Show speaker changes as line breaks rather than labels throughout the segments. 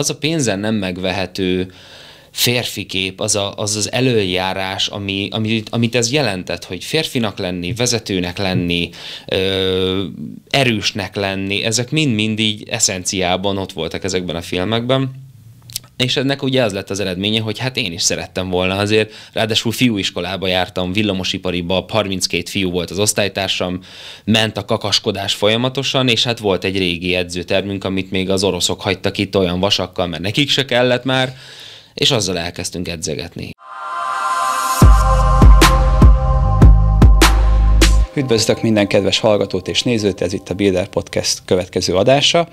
az a pénzen nem megvehető férfi kép, az, a, az az előjárás, ami, amit, amit ez jelentett, hogy férfinak lenni, vezetőnek lenni, ö, erősnek lenni, ezek mind-mind így eszenciában ott voltak ezekben a filmekben. És ennek ugye az lett az eredménye, hogy hát én is szerettem volna azért, ráadásul fiúiskolába jártam, villamosipariba, 32 fiú volt az osztálytársam, ment a kakaskodás folyamatosan, és hát volt egy régi edzőtermünk, amit még az oroszok hagytak itt olyan vasakkal, mert nekik se kellett már, és azzal elkezdtünk edzegetni.
Üdvözlök minden kedves hallgatót és nézőt, ez itt a Builder Podcast következő adása.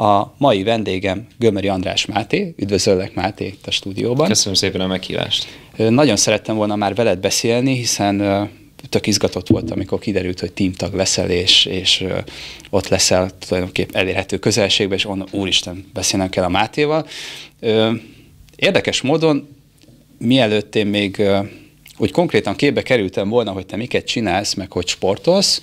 A mai vendégem Gömöri András Máté. Üdvözöllek Máté itt a stúdióban.
Köszönöm szépen a meghívást.
Nagyon szerettem volna már veled beszélni, hiszen tök izgatott volt, amikor kiderült, hogy teamtag leszel, és, és ott leszel tulajdonképpen elérhető közelségben, és onnan úristen, beszélnem kell a Mátéval. Érdekes módon, mielőtt én még úgy konkrétan képbe kerültem volna, hogy te miket csinálsz, meg hogy sportolsz,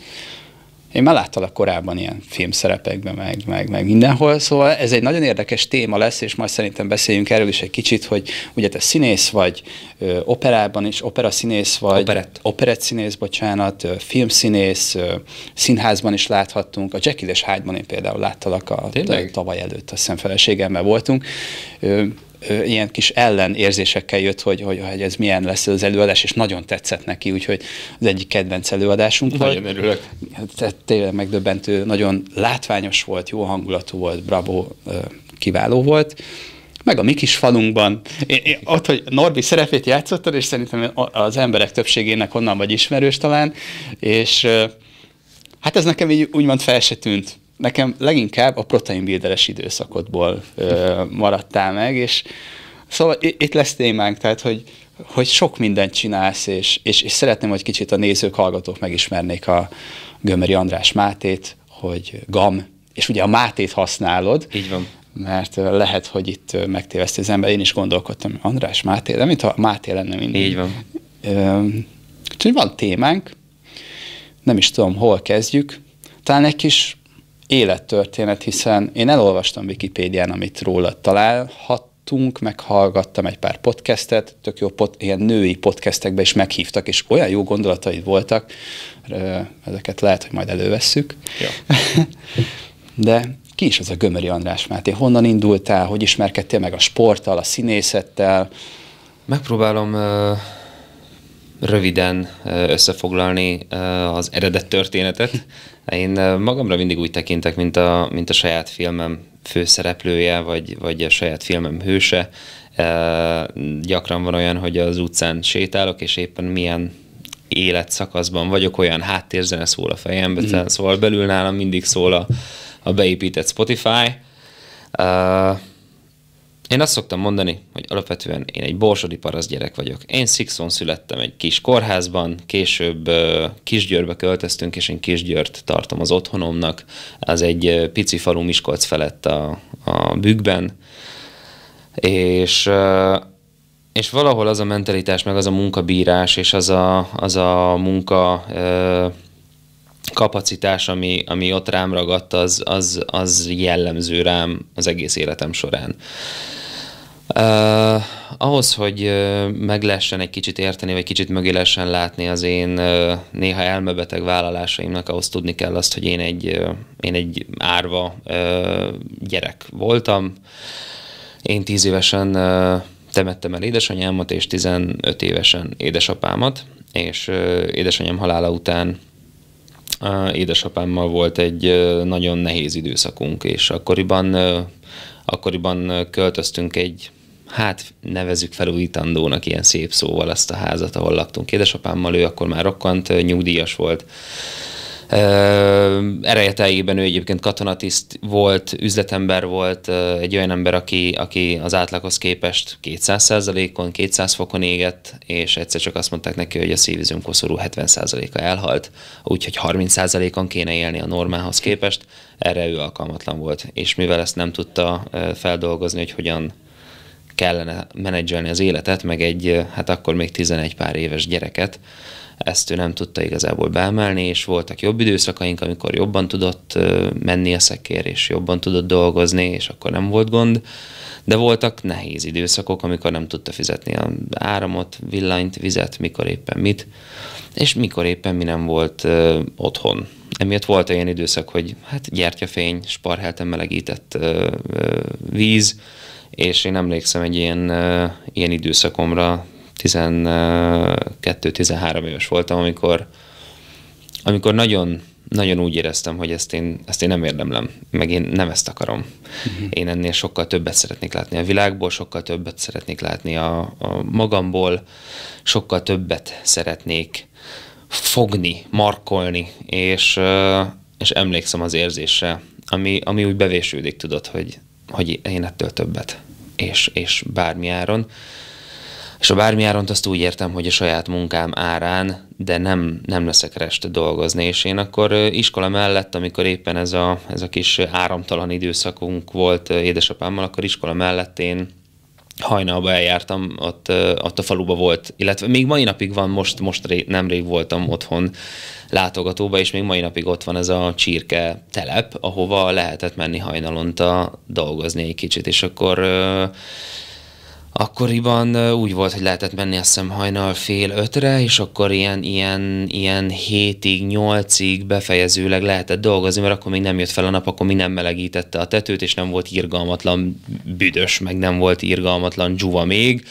én már láttalak korábban ilyen filmszerepekben, meg, meg, meg mindenhol, szóval ez egy nagyon érdekes téma lesz, és majd szerintem beszéljünk erről is egy kicsit, hogy ugye te színész vagy, ö, operában is, opera színész vagy,
operett,
operett színész, bocsánat, ö, filmszínész, ö, színházban is láthattunk, a Jekyll és Hyde-ban én például láttalak a, a tavaly előtt, a szemfeleségemmel voltunk. Ö, ilyen kis ellenérzésekkel jött, hogy, hogy, hogy ez milyen lesz az előadás, és nagyon tetszett neki, úgyhogy az egyik kedvenc előadásunk
nagyon volt. Örülök.
Tehát tényleg megdöbbentő, nagyon látványos volt, jó hangulatú volt, bravo, kiváló volt meg a mi kis falunkban. Én, én, ott, hogy Norbi szerepét játszottad, és szerintem az emberek többségének onnan vagy ismerős talán, és hát ez nekem így úgymond fel se tűnt nekem leginkább a proteinbilderes időszakodból ö, maradtál meg, és szóval itt lesz témánk, tehát hogy, hogy sok mindent csinálsz, és, és, és szeretném, hogy kicsit a nézők, hallgatók megismernék a Gömöri András Mátét, hogy GAM, és ugye a Mátét használod.
Így van.
Mert lehet, hogy itt megtéveszti az ember. Én is gondolkodtam, András Máté, de mintha Máté lenne mindig.
Így van.
Úgyhogy van témánk, nem is tudom, hol kezdjük. Talán egy kis élettörténet, hiszen én elolvastam Wikipédián, amit róla találhattunk, meghallgattam egy pár podcastet, tök jó pot, ilyen női podcastekbe is meghívtak, és olyan jó gondolataid voltak, ezeket lehet, hogy majd elővesszük. Ja. De ki is az a Gömöri András Máté? Honnan indultál? Hogy ismerkedtél meg a sporttal, a színészettel?
Megpróbálom uh, röviden összefoglalni az eredet történetet. Én magamra mindig úgy tekintek, mint a, mint a saját filmem főszereplője, vagy, vagy a saját filmem hőse. Gyakran van olyan, hogy az utcán sétálok, és éppen milyen életszakaszban vagyok, olyan háttérzene szól a fejembe, mm. szóval belül nálam mindig szól a, a beépített Spotify. Uh, én azt szoktam mondani, hogy alapvetően én egy borsodi parasz gyerek vagyok. Én Szikszon születtem egy kis kórházban, később Kisgyőrbe költöztünk, és én Kisgyőrt tartom az otthonomnak. Az egy pici falu Miskolc felett a, a bükkben. És, és valahol az a mentalitás, meg az a munkabírás, és az a, az a munka kapacitás, ami, ami ott rám ragadt, az, az, az jellemző rám az egész életem során. Uh, ahhoz, hogy uh, meg lehessen egy kicsit érteni, vagy kicsit mögé lehessen látni az én uh, néha elmebeteg vállalásaimnak, ahhoz tudni kell azt, hogy én egy, uh, én egy árva uh, gyerek voltam. Én tíz évesen uh, temettem el édesanyámat, és 15 évesen édesapámat, és uh, édesanyám halála után édesapámmal volt egy nagyon nehéz időszakunk, és akkoriban akkoriban költöztünk egy hát nevezük felújítandónak ilyen szép szóval azt a házat, ahol laktunk édesapámmal, ő akkor már rokkant, nyugdíjas volt. Erejeteljében ő egyébként katonatiszt volt, üzletember volt, egy olyan ember, aki, aki az átlaghoz képest 200%-on, 200 fokon égett, és egyszer csak azt mondták neki, hogy a szívizomkoszorú 70%-a elhalt, úgyhogy 30%-on kéne élni a normához képest, erre ő alkalmatlan volt. És mivel ezt nem tudta feldolgozni, hogy hogyan kellene menedzselni az életet, meg egy, hát akkor még 11 pár éves gyereket, ezt ő nem tudta igazából beemelni, és voltak jobb időszakaink, amikor jobban tudott menni a szekér, és jobban tudott dolgozni, és akkor nem volt gond. De voltak nehéz időszakok, amikor nem tudta fizetni a áramot, villanyt, vizet, mikor éppen mit, és mikor éppen mi nem volt otthon. Emiatt volt olyan időszak, hogy hát gyertyafény, sparhelten melegített víz, és én emlékszem egy ilyen, ilyen időszakomra, 12-13 éves voltam, amikor, amikor nagyon, nagyon úgy éreztem, hogy ezt én, ezt én nem érdemlem, meg én nem ezt akarom. Uh-huh. Én ennél sokkal többet szeretnék látni a világból, sokkal többet szeretnék látni a, a magamból, sokkal többet szeretnék fogni, markolni, és, és emlékszem az érzésre, ami, ami úgy bevésődik, tudod, hogy, hogy én ettől többet, és, és bármi áron. És a bármi áron azt úgy értem, hogy a saját munkám árán, de nem, nem leszek reste dolgozni. És én akkor iskola mellett, amikor éppen ez a, ez a kis áramtalan időszakunk volt édesapámmal, akkor iskola mellett én hajnalba eljártam, ott, ott a faluba volt, illetve még mai napig van, most, most ré, nemrég voltam otthon látogatóba, és még mai napig ott van ez a csirke telep, ahova lehetett menni hajnalonta dolgozni egy kicsit, és akkor Akkoriban úgy volt, hogy lehetett menni azt hiszem hajnal fél ötre, és akkor ilyen, ilyen, ilyen hétig, nyolcig befejezőleg lehetett dolgozni, mert akkor még nem jött fel a nap, akkor még nem melegítette a tetőt, és nem volt irgalmatlan büdös, meg nem volt irgalmatlan dzsuva még,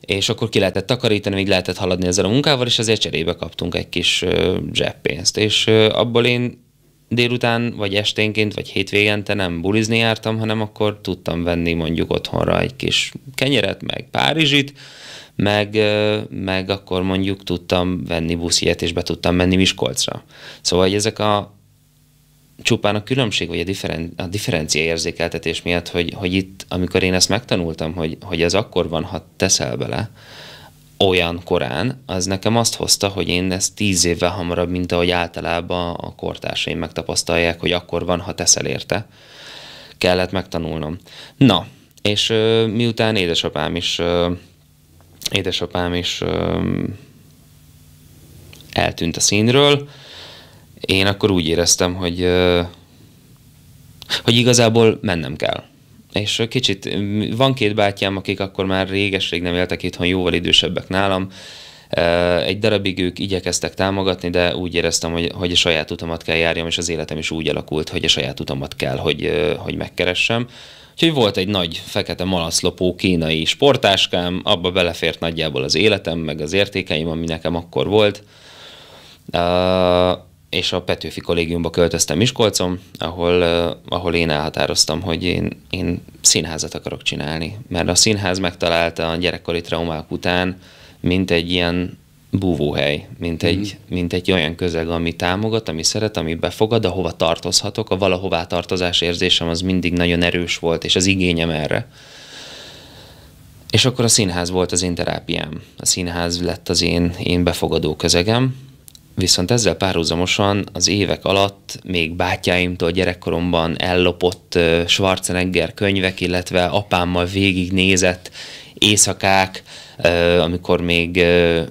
és akkor ki lehetett takarítani, még lehetett haladni ezzel a munkával, és ezért cserébe kaptunk egy kis zseppénzt. És abból én délután, vagy esténként, vagy hétvégente nem bulizni jártam, hanem akkor tudtam venni mondjuk otthonra egy kis kenyeret, meg párizsit, meg, meg akkor mondjuk tudtam venni busziet, és be tudtam menni Miskolcra. Szóval, hogy ezek a csupán a különbség, vagy a, differen, a differencia érzékeltetés miatt, hogy, hogy itt, amikor én ezt megtanultam, hogy, hogy ez akkor van, ha teszel bele, olyan korán, az nekem azt hozta, hogy én ezt tíz évvel hamarabb, mint ahogy általában a kortársaim megtapasztalják, hogy akkor van, ha teszel érte. Kellett megtanulnom. Na, és uh, miután édesapám is, uh, édesapám is uh, eltűnt a színről, én akkor úgy éreztem, hogy, uh, hogy igazából mennem kell és kicsit, van két bátyám, akik akkor már réges-rég nem éltek itthon, jóval idősebbek nálam, egy darabig ők igyekeztek támogatni, de úgy éreztem, hogy, hogy a saját utamat kell járjam, és az életem is úgy alakult, hogy a saját utamat kell, hogy, hogy megkeressem. Úgyhogy volt egy nagy fekete malaszlopó kínai sportáskám, abba belefért nagyjából az életem, meg az értékeim, ami nekem akkor volt és a Petőfi kollégiumba költöztem Miskolcon, ahol, ahol én elhatároztam, hogy én, én színházat akarok csinálni. Mert a színház megtalálta a gyerekkori traumák után, mint egy ilyen búvóhely, mint egy, mm. mint egy olyan közeg, ami támogat, ami szeret, ami befogad, ahova tartozhatok. A valahová tartozás érzésem az mindig nagyon erős volt, és az igényem erre. És akkor a színház volt az én terápiám. A színház lett az én, én befogadó közegem, Viszont ezzel párhuzamosan az évek alatt még bátyáimtól gyerekkoromban ellopott Schwarzenegger könyvek, illetve apámmal végignézett éjszakák, amikor még,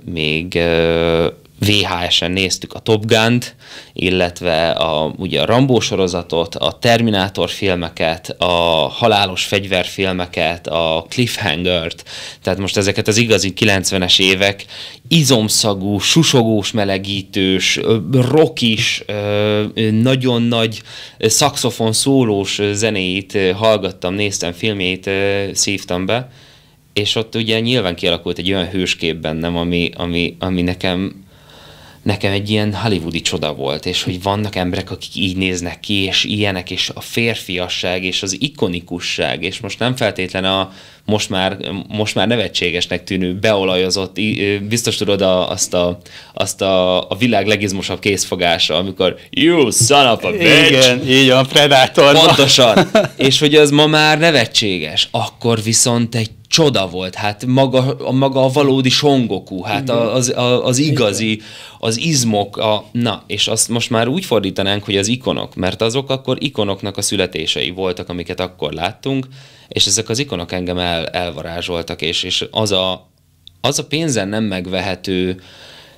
még VHS-en néztük a Top Gun-t, illetve a, ugye a Rambó sorozatot, a Terminátor filmeket, a halálos fegyverfilmeket, a Cliffhanger-t, tehát most ezeket az igazi 90-es évek izomszagú, susogós melegítős, rockis, nagyon nagy szaxofon szólós zenéit hallgattam, néztem filmét, szívtam be, és ott ugye nyilván kialakult egy olyan hőskép bennem, ami, ami, ami nekem nekem egy ilyen hollywoodi csoda volt, és hogy vannak emberek, akik így néznek ki, és ilyenek, és a férfiasság, és az ikonikusság, és most nem feltétlen a most már, most már nevetségesnek tűnő, beolajozott, biztos tudod a, azt, a, azt a, a világ legizmosabb készfogása, amikor you son of a bitch!
Igen, így a Predator.
Pontosan. és hogy az ma már nevetséges, akkor viszont egy csoda volt, hát maga, a, maga a valódi Songoku, hát az, a, az igazi, az izmok, a, na, és azt most már úgy fordítanánk, hogy az ikonok, mert azok akkor ikonoknak a születései voltak, amiket akkor láttunk, és ezek az ikonok engem el, elvarázsoltak, és, és az, a, az a pénzen nem megvehető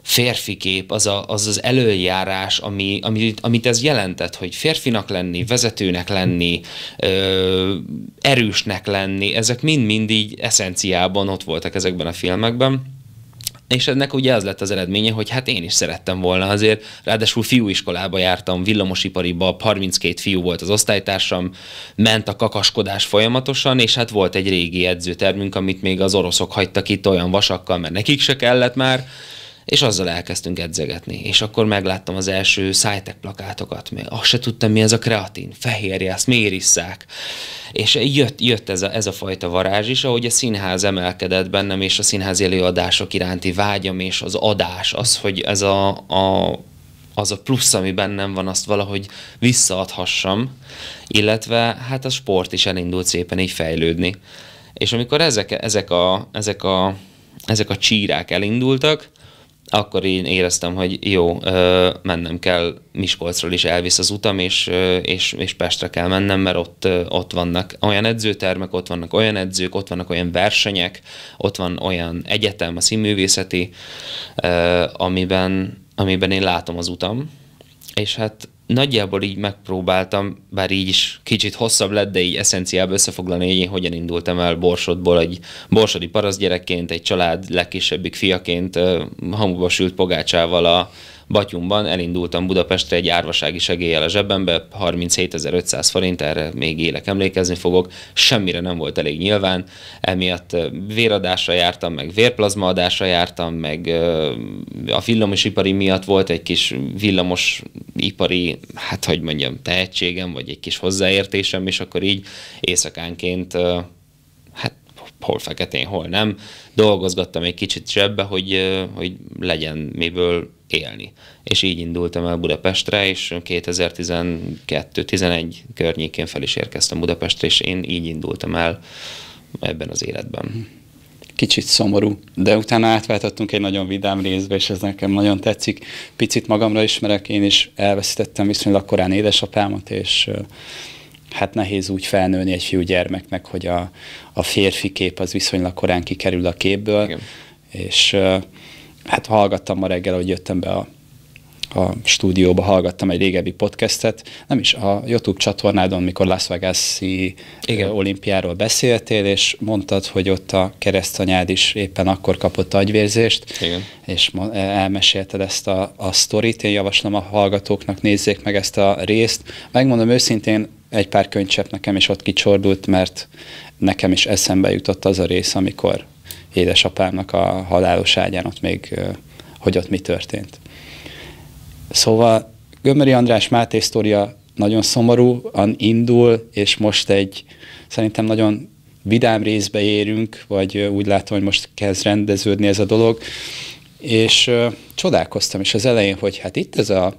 férfi kép, az, a, az az előjárás, ami, ami, amit ez jelentett, hogy férfinak lenni, vezetőnek lenni, ö, erősnek lenni, ezek mind-mind így eszenciában ott voltak ezekben a filmekben és ennek ugye az lett az eredménye, hogy hát én is szerettem volna azért, ráadásul fiúiskolába jártam, villamosipariba, 32 fiú volt az osztálytársam, ment a kakaskodás folyamatosan, és hát volt egy régi edzőtermünk, amit még az oroszok hagytak itt olyan vasakkal, mert nekik se kellett már, és azzal elkezdtünk edzegetni. És akkor megláttam az első szájtek plakátokat, még azt se tudtam, mi ez a kreatin, fehérje, azt miért. És jött, jött ez, a, ez a fajta varázs is, ahogy a színház emelkedett bennem, és a színházi előadások iránti vágyam, és az adás, az, hogy ez a, a az a plusz, ami bennem van, azt valahogy visszaadhassam, illetve hát a sport is elindult szépen így fejlődni. És amikor ezek, ezek, a, ezek, a, ezek a csírák elindultak, akkor én éreztem, hogy jó, mennem kell, Miskolcról is elvisz az utam, és, és, és Pestre kell mennem, mert ott, ott vannak olyan edzőtermek, ott vannak olyan edzők, ott vannak olyan versenyek, ott van olyan egyetem, a színművészeti, amiben, amiben én látom az utam, és hát nagyjából így megpróbáltam, bár így is kicsit hosszabb lett, de így eszenciában összefoglalni, hogy én hogyan indultam el Borsodból, egy borsodi parasztgyerekként, egy család legkisebbik fiaként, hamuba sült pogácsával a, Batyumban elindultam Budapestre egy árvasági segéllyel a zsebembe, 37.500 forint, erre még élek emlékezni fogok, semmire nem volt elég nyilván, emiatt véradásra jártam, meg vérplazmaadásra jártam, meg a villamosipari miatt volt egy kis villamosipari, hát hogy mondjam, tehetségem, vagy egy kis hozzáértésem, és akkor így éjszakánként hát hol feketén, hol nem. Dolgozgattam egy kicsit zsebbe, hogy, hogy legyen miből élni. És így indultam el Budapestre, és 2012-11 környékén fel is érkeztem Budapestre, és én így indultam el ebben az életben.
Kicsit szomorú, de utána átváltottunk egy nagyon vidám részbe, és ez nekem nagyon tetszik. Picit magamra ismerek, én is elveszítettem viszonylag korán édesapámat, és hát nehéz úgy felnőni egy fiúgyermeknek, hogy a, a férfi kép az viszonylag korán kikerül a képből, Igen. és hát hallgattam ma reggel, hogy jöttem be a, a stúdióba, hallgattam egy régebbi podcastet, nem is a YouTube csatornádon, mikor Las Vegas-i olimpiáról beszéltél, és mondtad, hogy ott a keresztanyád is éppen akkor kapott agyvérzést, Igen. és elmesélted ezt a, a sztorit. Én javaslom a hallgatóknak, nézzék meg ezt a részt. Megmondom őszintén, egy pár könycsepp nekem is ott kicsordult, mert nekem is eszembe jutott az a rész, amikor édesapámnak a halálos ágyán ott még, hogy ott mi történt. Szóval Gömöri András Máté sztoria nagyon szomorúan indul, és most egy szerintem nagyon vidám részbe érünk, vagy úgy látom, hogy most kezd rendeződni ez a dolog, és uh, csodálkoztam is az elején, hogy hát itt ez a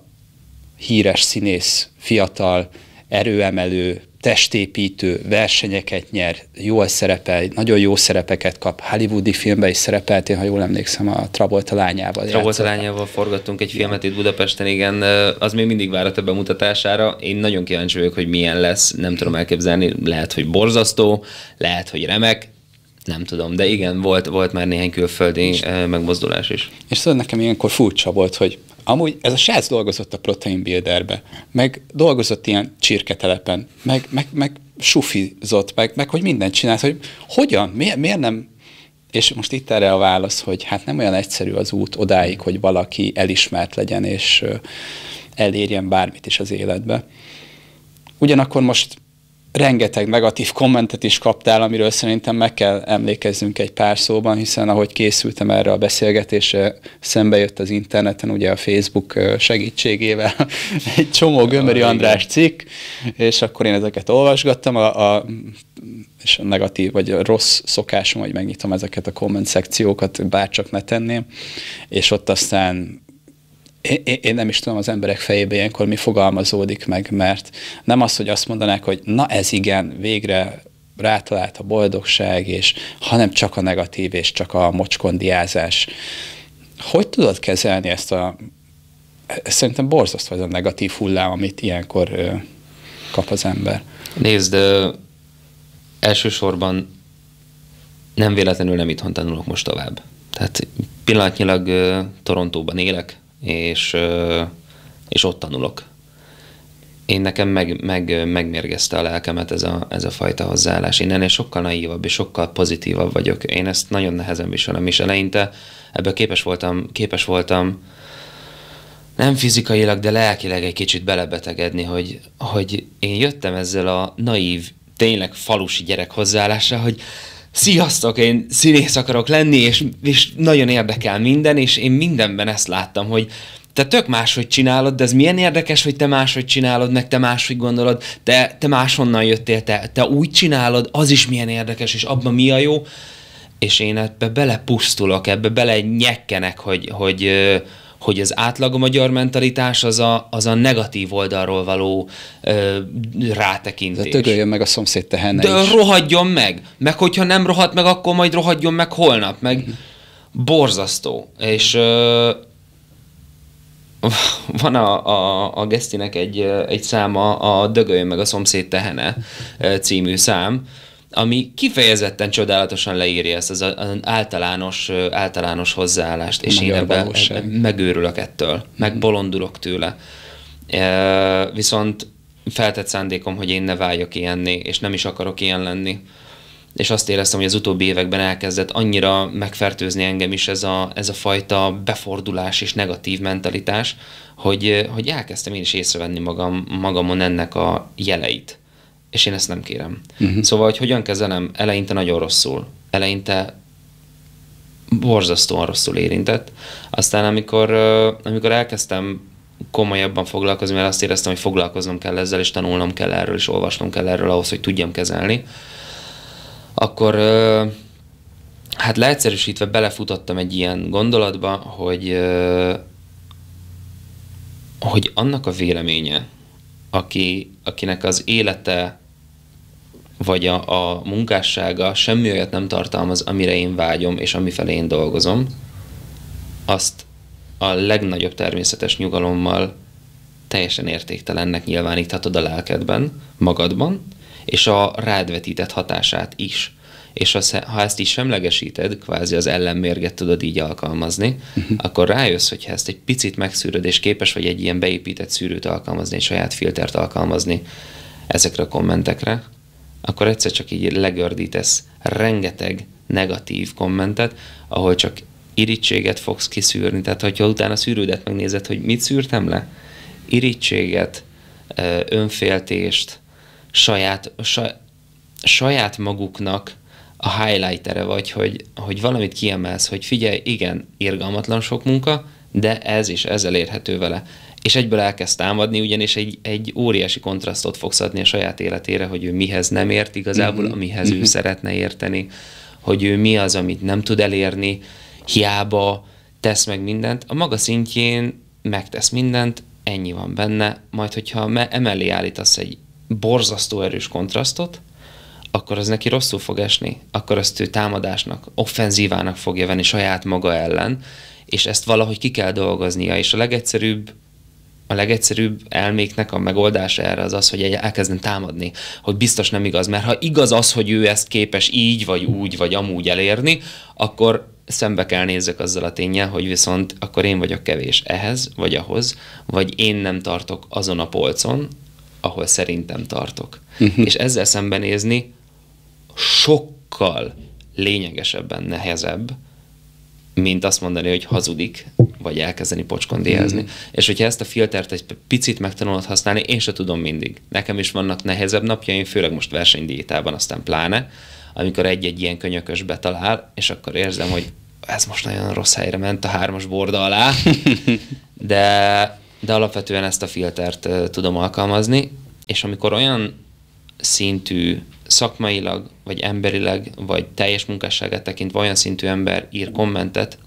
híres színész, fiatal, erőemelő, testépítő, versenyeket nyer, jól szerepel, nagyon jó szerepeket kap. Hollywoodi filmben is szerepelt, én, ha jól emlékszem, a Travolta lányával.
Travolta lányával forgattunk egy filmet itt Budapesten, igen, az még mindig várat a bemutatására. Én nagyon kíváncsi vagyok, hogy milyen lesz, nem tudom elképzelni, lehet, hogy borzasztó, lehet, hogy remek, nem tudom, de igen, volt, volt már néhány külföldi megmozdulás is.
És szóval nekem ilyenkor furcsa volt, hogy amúgy ez a srác dolgozott a Protein Builderbe, meg dolgozott ilyen csirketelepen, meg, meg, meg sufizott, meg, meg hogy mindent csinált, hogy hogyan, miért, miért nem és most itt erre a válasz, hogy hát nem olyan egyszerű az út odáig, hogy valaki elismert legyen, és elérjen bármit is az életbe. Ugyanakkor most rengeteg negatív kommentet is kaptál, amiről szerintem meg kell emlékeznünk egy pár szóban, hiszen ahogy készültem erre a beszélgetésre, szembe jött az interneten, ugye a Facebook segítségével egy csomó Gömöri András cikk, és akkor én ezeket olvasgattam, a, a és a negatív, vagy a rossz szokásom, hogy megnyitom ezeket a komment szekciókat, bárcsak ne tenném, és ott aztán én, én nem is tudom az emberek fejébe ilyenkor mi fogalmazódik meg, mert nem az, hogy azt mondanák, hogy na ez igen, végre rátalált a boldogság, és hanem csak a negatív, és csak a mocskondiázás. Hogy tudod kezelni ezt a, szerintem borzasztó ez a negatív hullám, amit ilyenkor ö, kap az ember?
Nézd, ö, elsősorban nem véletlenül nem itthon tanulok most tovább. Tehát pillanatnyilag ö, Torontóban élek, és, és ott tanulok. Én nekem meg, meg, megmérgezte a lelkemet ez a, ez a fajta hozzáállás. Én ennél sokkal naívabb és sokkal pozitívabb vagyok. Én ezt nagyon nehezen viselem, és eleinte ebből képes voltam, képes voltam nem fizikailag, de lelkileg egy kicsit belebetegedni, hogy, hogy én jöttem ezzel a naív, tényleg falusi gyerek hozzáállással, hogy sziasztok, én színész akarok lenni, és, és nagyon érdekel minden, és én mindenben ezt láttam, hogy te tök máshogy csinálod, de ez milyen érdekes, hogy te máshogy csinálod, meg te máshogy gondolod, te, te máshonnan jöttél, te, te úgy csinálod, az is milyen érdekes, és abban mi a jó, és én ebbe belepusztulok, ebbe bele nyekkenek, hogy, hogy, hogy az átlag magyar mentalitás az a, az a negatív oldalról való ö, rátekintés. De
tököljön meg a szomszéd tehenne
De is. rohadjon meg! Meg hogyha nem rohad meg, akkor majd rohadjon meg holnap, meg uh-huh. borzasztó. És ö, van a, a, a Gesztinek egy, egy száma, a Dögöljön meg a szomszéd tehene című szám, ami kifejezetten csodálatosan leírja ezt az, az általános, általános hozzáállást, és én ebben ebbe megőrülök ettől, megbolondulok tőle. E, viszont feltett szándékom, hogy én ne váljak ilyenné, és nem is akarok ilyen lenni. És azt éreztem, hogy az utóbbi években elkezdett annyira megfertőzni engem is ez a, ez a fajta befordulás és negatív mentalitás, hogy, hogy elkezdtem én is észrevenni magam, magamon ennek a jeleit és én ezt nem kérem. Uh-huh. Szóval, hogy hogyan kezelem, eleinte nagyon rosszul. Eleinte borzasztóan rosszul érintett. Aztán amikor, amikor elkezdtem komolyabban foglalkozni, mert azt éreztem, hogy foglalkoznom kell ezzel, és tanulnom kell erről, és olvasnom kell erről ahhoz, hogy tudjam kezelni, akkor hát leegyszerűsítve belefutottam egy ilyen gondolatba, hogy hogy annak a véleménye, aki, akinek az élete vagy a, a munkássága semmi olyat nem tartalmaz, amire én vágyom, és amifelé én dolgozom, azt a legnagyobb természetes nyugalommal teljesen értéktelennek nyilváníthatod a lelkedben, magadban, és a rádvetített hatását is. És az, ha ezt is semlegesíted, kvázi az ellenmérget tudod így alkalmazni, uh-huh. akkor rájössz, hogy ha ezt egy picit megszűröd, és képes vagy egy ilyen beépített szűrőt alkalmazni, egy saját filtert alkalmazni ezekre a kommentekre, akkor egyszer csak így legördítesz rengeteg negatív kommentet, ahol csak irítséget fogsz kiszűrni. Tehát, hogyha utána szűrődet megnézed, hogy mit szűrtem le, irítséget, önféltést, saját, saj, saját maguknak a highlightere vagy, hogy, hogy valamit kiemelsz, hogy figyelj, igen, irgalmatlan sok munka, de ez is ezzel érhető vele és egyből elkezd támadni, ugyanis egy, egy óriási kontrasztot fogsz adni a saját életére, hogy ő mihez nem ért igazából, mm-hmm. amihez mm-hmm. ő mhm. szeretne érteni, hogy ő mi az, amit nem tud elérni, hiába tesz meg mindent, a maga szintjén megtesz mindent, ennyi van benne, majd hogyha emellé állítasz egy borzasztó erős kontrasztot, akkor az neki rosszul fog esni, akkor azt ő támadásnak, offenzívának fogja venni saját maga ellen, és ezt valahogy ki kell dolgoznia, és a legegyszerűbb a legegyszerűbb elméknek a megoldása erre az az, hogy elkezdem támadni, hogy biztos nem igaz, mert ha igaz az, hogy ő ezt képes így, vagy úgy, vagy amúgy elérni, akkor szembe kell nézzek azzal a tényel, hogy viszont akkor én vagyok kevés ehhez, vagy ahhoz, vagy én nem tartok azon a polcon, ahol szerintem tartok. Uh-huh. És ezzel szembenézni sokkal lényegesebben nehezebb, mint azt mondani, hogy hazudik, vagy elkezdeni pocskondézni. Mm. És hogyha ezt a filtert egy picit megtanulod használni, én se tudom mindig. Nekem is vannak nehezebb napjaim, főleg most versenydiétában, aztán pláne, amikor egy-egy ilyen könyökös betalál, és akkor érzem, hogy ez most nagyon rossz helyre ment a hármas borda alá, de, de alapvetően ezt a filtert tudom alkalmazni, és amikor olyan szintű szakmailag, vagy emberileg, vagy teljes munkásságát tekintve olyan szintű ember ír kommentet,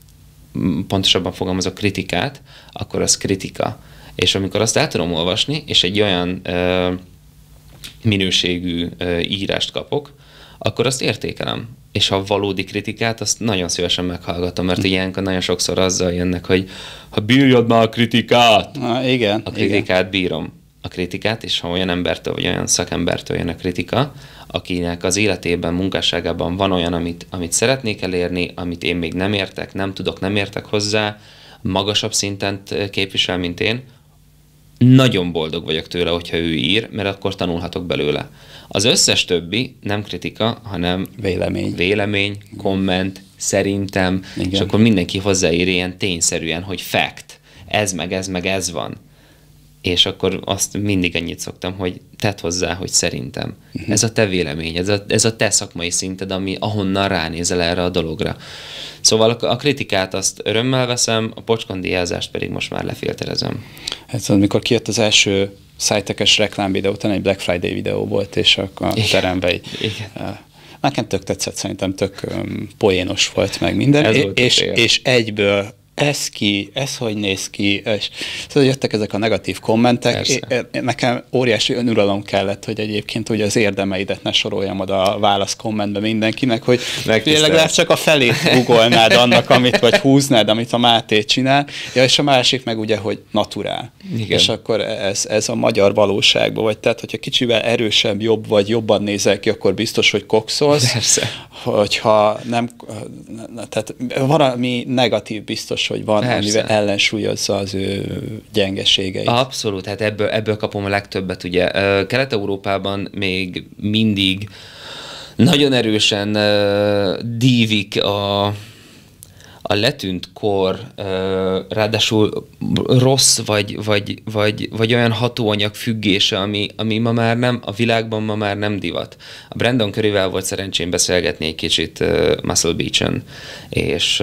pontosabban fogalmazok kritikát, akkor az kritika. És amikor azt el tudom olvasni, és egy olyan ö, minőségű ö, írást kapok, akkor azt értékelem. És ha valódi kritikát, azt nagyon szívesen meghallgatom, mert ilyenkor nagyon sokszor azzal jönnek, hogy ha bírjad már a kritikát,
Na, igen,
a kritikát
igen.
bírom a kritikát, és ha olyan embertől vagy olyan szakembertől jön a kritika, akinek az életében, munkásságában van olyan, amit, amit szeretnék elérni, amit én még nem értek, nem tudok, nem értek hozzá, magasabb szinten képvisel, mint én, nagyon boldog vagyok tőle, hogyha ő ír, mert akkor tanulhatok belőle. Az összes többi nem kritika, hanem
vélemény,
vélemény komment, szerintem, Igen. és akkor mindenki hozzáír ilyen tényszerűen, hogy fact, ez meg ez meg ez van és akkor azt mindig ennyit szoktam, hogy tedd hozzá, hogy szerintem. Uh-huh. Ez a te vélemény, ez a, ez a te szakmai szinted, ami ahonnan ránézel erre a dologra. Szóval a, kritikát azt örömmel veszem, a pocskondiázást pedig most már lefilterezem.
Hát szóval, amikor kijött az első szájtekes reklámvideó, utána egy Black Friday videó volt, és akkor a teremben egy, Igen. Uh, nekem tök tetszett, szerintem tök um, poénos volt meg minden, Ez és, és egyből ez ki, ez hogy néz ki, és szóval jöttek ezek a negatív kommentek. É, nekem óriási önuralom kellett, hogy egyébként ugye az érdemeidet ne soroljam oda a válasz kommentbe mindenkinek, hogy legalább csak a felét googolnád annak, amit, vagy húznád, amit a Máté csinál, ja, és a másik meg ugye, hogy naturál. Igen. És akkor ez, ez a magyar valóságban, vagy tehát, hogyha kicsivel erősebb, jobb vagy jobban nézel ki, akkor biztos, hogy kokszolsz. Persze. Hogyha nem, tehát valami negatív biztos biztos, hogy van, Persze. amivel ellensúlyozza az ő gyengeségeit.
Abszolút, hát ebből, ebből kapom a legtöbbet, ugye. Kelet-Európában még mindig nagyon erősen uh, dívik a a letűnt kor ráadásul rossz vagy, vagy, vagy, vagy olyan hatóanyag függése, ami, ami ma már nem, a világban ma már nem divat. A Brandon körével volt szerencsém beszélgetni egy kicsit Muscle Beach-en, és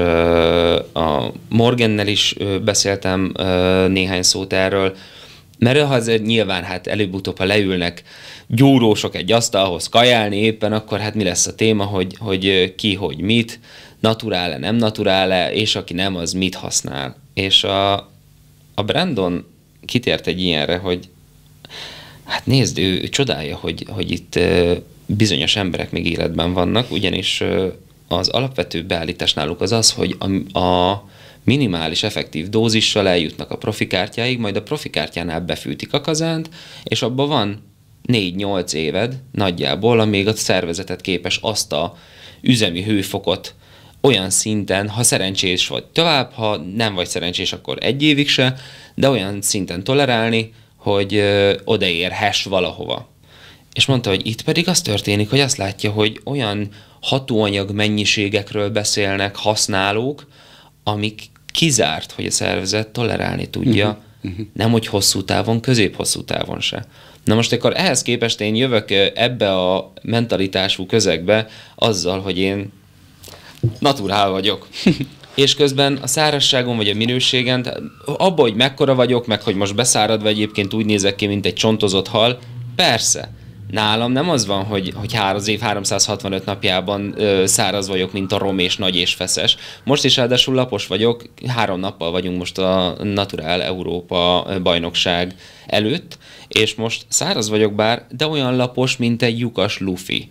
a Morgannel is beszéltem néhány szót erről, mert ha azért nyilván hát előbb-utóbb, ha leülnek gyúrósok egy asztalhoz kajálni éppen, akkor hát mi lesz a téma, hogy, hogy ki, hogy mit, naturál-e, nem naturál-e, és aki nem, az mit használ. És a, a Brandon kitért egy ilyenre, hogy hát nézd, ő, ő csodálja, hogy, hogy itt bizonyos emberek még életben vannak, ugyanis az alapvető beállítás náluk az az, hogy a, a minimális effektív dózissal eljutnak a profikártyáig, majd a profikártyánál befűtik a kazánt, és abban van 4-8 éved nagyjából, amíg a szervezetet képes azt a üzemi hőfokot olyan szinten, ha szerencsés vagy tovább, ha nem vagy szerencsés, akkor egy évig se, de olyan szinten tolerálni, hogy ö, odaérhess valahova. És mondta, hogy itt pedig az történik, hogy azt látja, hogy olyan hatóanyag mennyiségekről beszélnek használók, amik kizárt, hogy a szervezet tolerálni tudja, uh-huh, uh-huh. nem hogy hosszú távon, közép-hosszú távon se. Na most akkor ehhez képest én jövök ebbe a mentalitású közegbe azzal, hogy én naturál vagyok. és közben a szárazságon vagy a minőségen, abban, hogy mekkora vagyok, meg hogy most beszáradva egyébként úgy nézek ki, mint egy csontozott hal, persze. Nálam nem az van, hogy, hogy az év 365 napjában ö, száraz vagyok, mint a rom és nagy és feszes. Most is ráadásul lapos vagyok, három nappal vagyunk most a Naturál Európa bajnokság előtt, és most száraz vagyok bár, de olyan lapos, mint egy lyukas lufi.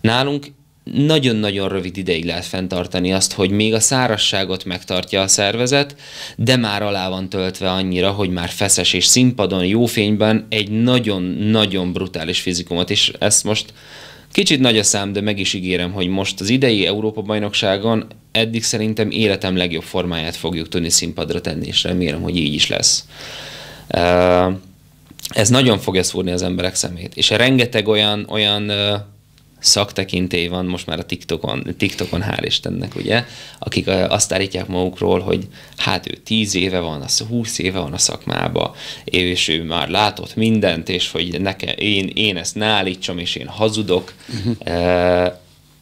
Nálunk nagyon-nagyon rövid ideig lehet fenntartani azt, hogy még a szárasságot megtartja a szervezet, de már alá van töltve annyira, hogy már feszes és színpadon, jó fényben egy nagyon-nagyon brutális fizikumot, és ezt most kicsit nagy a szám, de meg is ígérem, hogy most az idei Európa-bajnokságon eddig szerintem életem legjobb formáját fogjuk tudni színpadra tenni, és remélem, hogy így is lesz. Ez nagyon fogja szúrni az emberek szemét. És rengeteg olyan, olyan szaktekintély van most már a TikTokon, TikTokon hál' Istennek, ugye, akik azt állítják magukról, hogy hát ő tíz éve van, az 20 éve van a szakmába, és ő már látott mindent, és hogy neke, én, én ezt ne állítsam, és én hazudok. Uh-huh.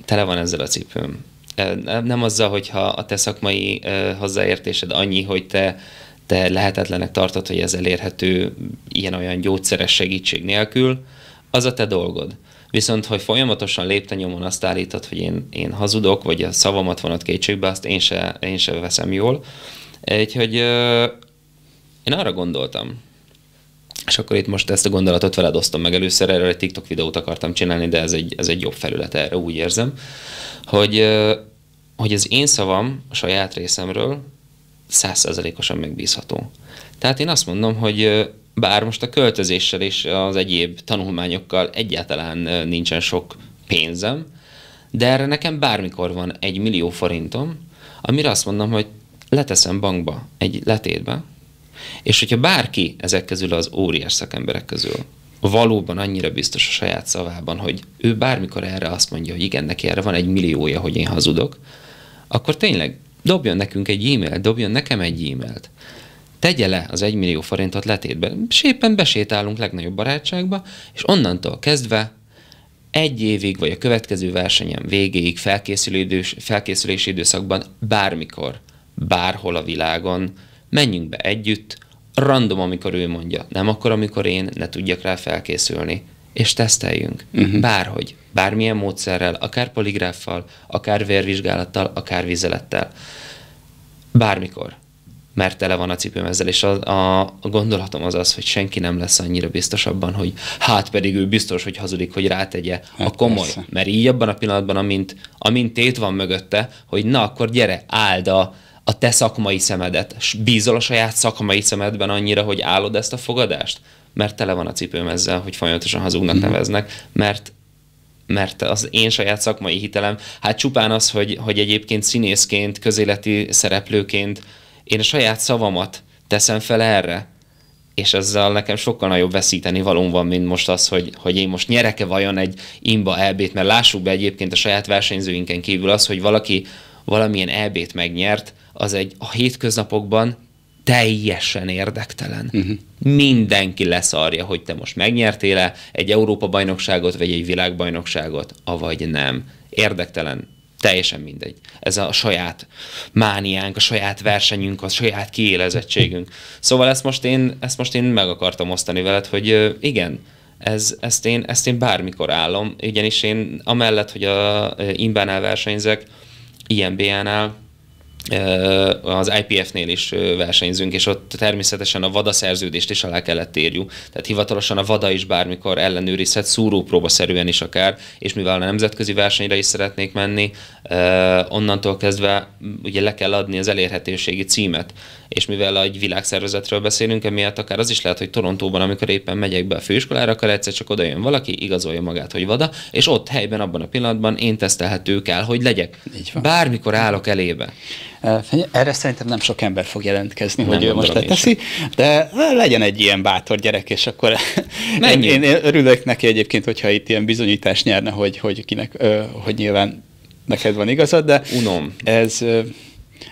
Tele van ezzel a cipőm. Nem azzal, hogyha a te szakmai hozzáértésed annyi, hogy te te lehetetlenek tartod, hogy ez elérhető ilyen-olyan gyógyszeres segítség nélkül, az a te dolgod. Viszont, hogy folyamatosan lépte nyomon azt állítod, hogy én, én hazudok, vagy a szavamat vonat kétségbe, azt én se, én se veszem jól. Úgyhogy én arra gondoltam, és akkor itt most ezt a gondolatot veled osztom meg először, erről egy TikTok videót akartam csinálni, de ez egy, ez egy jobb felület erre, úgy érzem, hogy, hogy az én szavam a saját részemről százszerzelékosan megbízható. Tehát én azt mondom, hogy bár most a költözéssel és az egyéb tanulmányokkal egyáltalán nincsen sok pénzem, de erre nekem bármikor van egy millió forintom, amire azt mondom, hogy leteszem bankba, egy letétbe, és hogyha bárki ezek közül az óriás szakemberek közül valóban annyira biztos a saját szavában, hogy ő bármikor erre azt mondja, hogy igen, neki erre van egy milliója, hogy én hazudok, akkor tényleg dobjon nekünk egy e-mailt, dobjon nekem egy e-mailt. Tegye le az egy millió forintot letétbe. Sépen besétálunk legnagyobb barátságba, és onnantól kezdve egy évig, vagy a következő versenyen végéig felkészülési időszakban bármikor, bárhol a világon menjünk be együtt, random, amikor ő mondja, nem akkor, amikor én ne tudjak rá felkészülni. És teszteljünk. Uh-huh. Bárhogy, bármilyen módszerrel, akár poligráffal, akár vérvizsgálattal, akár vizelettel. Bármikor. Mert tele van a cipőm ezzel, és a, a, a gondolatom az az, hogy senki nem lesz annyira biztos abban, hogy hát pedig ő biztos, hogy hazudik, hogy rátegye hát a komoly. Persze. Mert így abban a pillanatban, amint, amint tét van mögötte, hogy na akkor gyere, áld a, a te szakmai szemedet. Bízol a saját szakmai szemedben annyira, hogy állod ezt a fogadást? Mert tele van a cipőm ezzel, hogy folyamatosan hazugnak mm-hmm. neveznek, mert mert az én saját szakmai hitelem, hát csupán az, hogy, hogy egyébként színészként, közéleti szereplőként én a saját szavamat teszem fel erre, és ezzel nekem sokkal nagyobb veszíteni valóm van, mint most az, hogy, hogy én most nyereke vajon egy imba elbét, mert lássuk be egyébként a saját versenyzőinken kívül az, hogy valaki valamilyen elbét megnyert, az egy a hétköznapokban teljesen érdektelen. Uh-huh. Mindenki leszarja, hogy te most megnyertél-e egy Európa-bajnokságot, vagy egy világbajnokságot, avagy nem. Érdektelen. Teljesen mindegy. Ez a saját mániánk, a saját versenyünk, a saját kiélezettségünk. Szóval ezt most én, ezt most én meg akartam osztani veled, hogy igen, ez, ezt, én, ezt én bármikor állom, ugyanis én amellett, hogy a Imbánál versenyzek, IMBA-nál, az IPF-nél is versenyzünk, és ott természetesen a VADA szerződést is alá kellett írjuk. Tehát hivatalosan a VADA is bármikor ellenőrizhet, szúrópróba szerűen is akár, és mivel a nemzetközi versenyre is szeretnék menni, onnantól kezdve ugye le kell adni az elérhetőségi címet és mivel egy világszervezetről beszélünk, emiatt akár az is lehet, hogy Torontóban, amikor éppen megyek be a főiskolára, akkor egyszer csak oda jön valaki, igazolja magát, hogy vada, és ott helyben, abban a pillanatban én tesztelhető kell, hogy legyek. Bármikor állok elébe.
Erre szerintem nem sok ember fog jelentkezni, nem hogy ő most teszi, de legyen egy ilyen bátor gyerek, és akkor én, én, örülök neki egyébként, hogyha itt ilyen bizonyítás nyerne, hogy, hogy kinek, hogy nyilván neked van igazad, de
Unom.
ez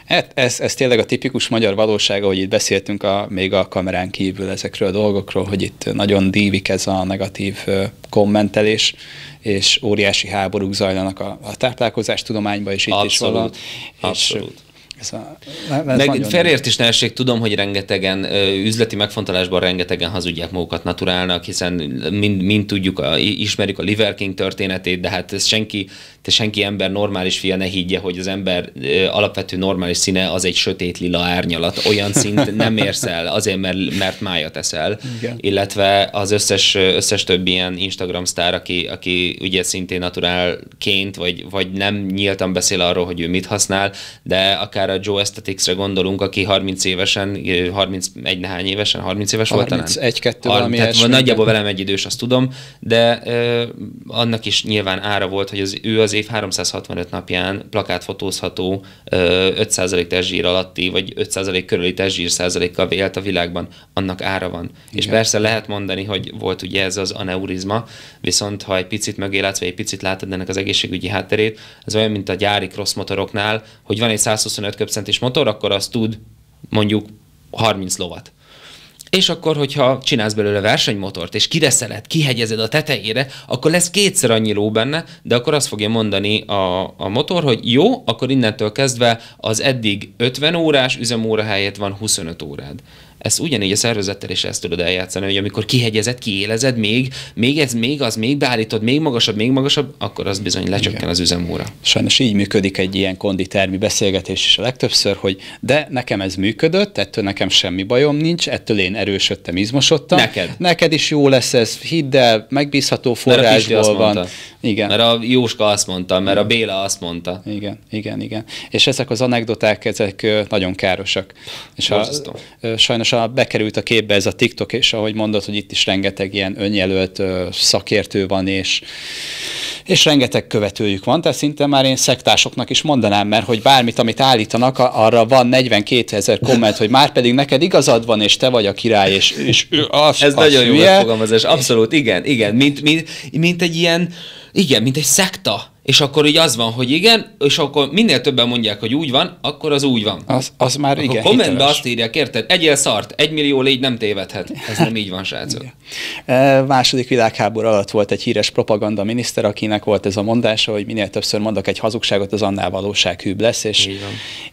Hát ez, ez tényleg a tipikus magyar valósága, hogy itt beszéltünk a, még a kamerán kívül ezekről a dolgokról, hogy itt nagyon dívik ez a negatív kommentelés, és óriási háborúk zajlanak a, a táplálkozás tudományban, és itt
Abszolút.
is valahol.
Abszolút. Ez a, ez Meg félreértésnelség, tudom, hogy rengetegen üzleti megfontolásban rengetegen hazudják magukat naturálnak, hiszen mind, mind tudjuk, a, ismerjük a Liver King történetét, de hát ez senki, te senki ember normális fia ne higgye, hogy az ember alapvető normális színe az egy sötét lila árnyalat. Olyan szint nem érsz el, azért, mert, mert mája teszel. Igen. Illetve az összes, összes több ilyen Instagram sztár, aki, aki ugye szintén naturálként, vagy, vagy nem nyíltan beszél arról, hogy ő mit használ, de akár akár a Joe Aesthetics-re gondolunk, aki 30 évesen, 31 nehány évesen, 30 éves volt talán?
31-2 valami
tehát Nagyjából velem egy idős, azt tudom, de ö, annak is nyilván ára volt, hogy az, ő az év 365 napján plakátfotózható ö, 5% testzsír alatti, vagy 5% körüli testzsír százalékkal élt a világban, annak ára van. Igen. És persze lehet mondani, hogy volt ugye ez az aneurizma, viszont ha egy picit mögé látsz, vagy egy picit látod ennek az egészségügyi hátterét, ez olyan, mint a gyári cross motoroknál, hogy van egy 125 köbcentis motor, akkor az tud mondjuk 30 lovat. És akkor, hogyha csinálsz belőle versenymotort, és kireszeled, kihegyezed a tetejére, akkor lesz kétszer annyi ló benne, de akkor azt fogja mondani a, a motor, hogy jó, akkor innentől kezdve az eddig 50 órás üzemóra helyett van 25 órád. Ez ugyanígy a szervezettel is ezt tudod eljátszani, hogy amikor kihegyezed, kiélezed, még, még ez, még az, még beállítod, még magasabb, még magasabb, akkor az bizony lecsökken Igen. az üzemóra.
Sajnos így működik egy ilyen konditermi beszélgetés is a legtöbbször, hogy de nekem ez működött, ettől nekem semmi bajom nincs, ettől én erősödtem, izmosodtam.
Neked.
Neked is jó lesz ez, hidd el, megbízható forrásból van. Mondta.
Igen. Mert a Jóska azt mondta, mert a Béla azt mondta.
Igen, igen, igen. És ezek az anekdoták, ezek nagyon károsak. És a, sajnos most a, bekerült a képbe ez a TikTok, és ahogy mondod, hogy itt is rengeteg ilyen önjelölt ö, szakértő van, és, és rengeteg követőjük van, tehát szinte már én szektásoknak is mondanám, mert hogy bármit, amit állítanak, arra van 42 ezer komment, hogy már pedig neked igazad van, és te vagy a király, és, és ő az,
Ez
az
nagyon jó megfogalmazás, abszolút, igen, igen, mint, mint, mint egy ilyen, igen, mint egy szekta, és akkor így az van, hogy igen, és akkor minél többen mondják, hogy úgy van, akkor az úgy van.
Az, az már
Akkor
igen
kommentbe
hiteles.
azt írják, érted? Egyél szart, egy millió légy nem tévedhet. Ez nem így van, srácok.
E, Második világháború alatt volt egy híres propaganda miniszter, akinek volt ez a mondása, hogy minél többször mondok egy hazugságot, az annál valósághűbb lesz, és,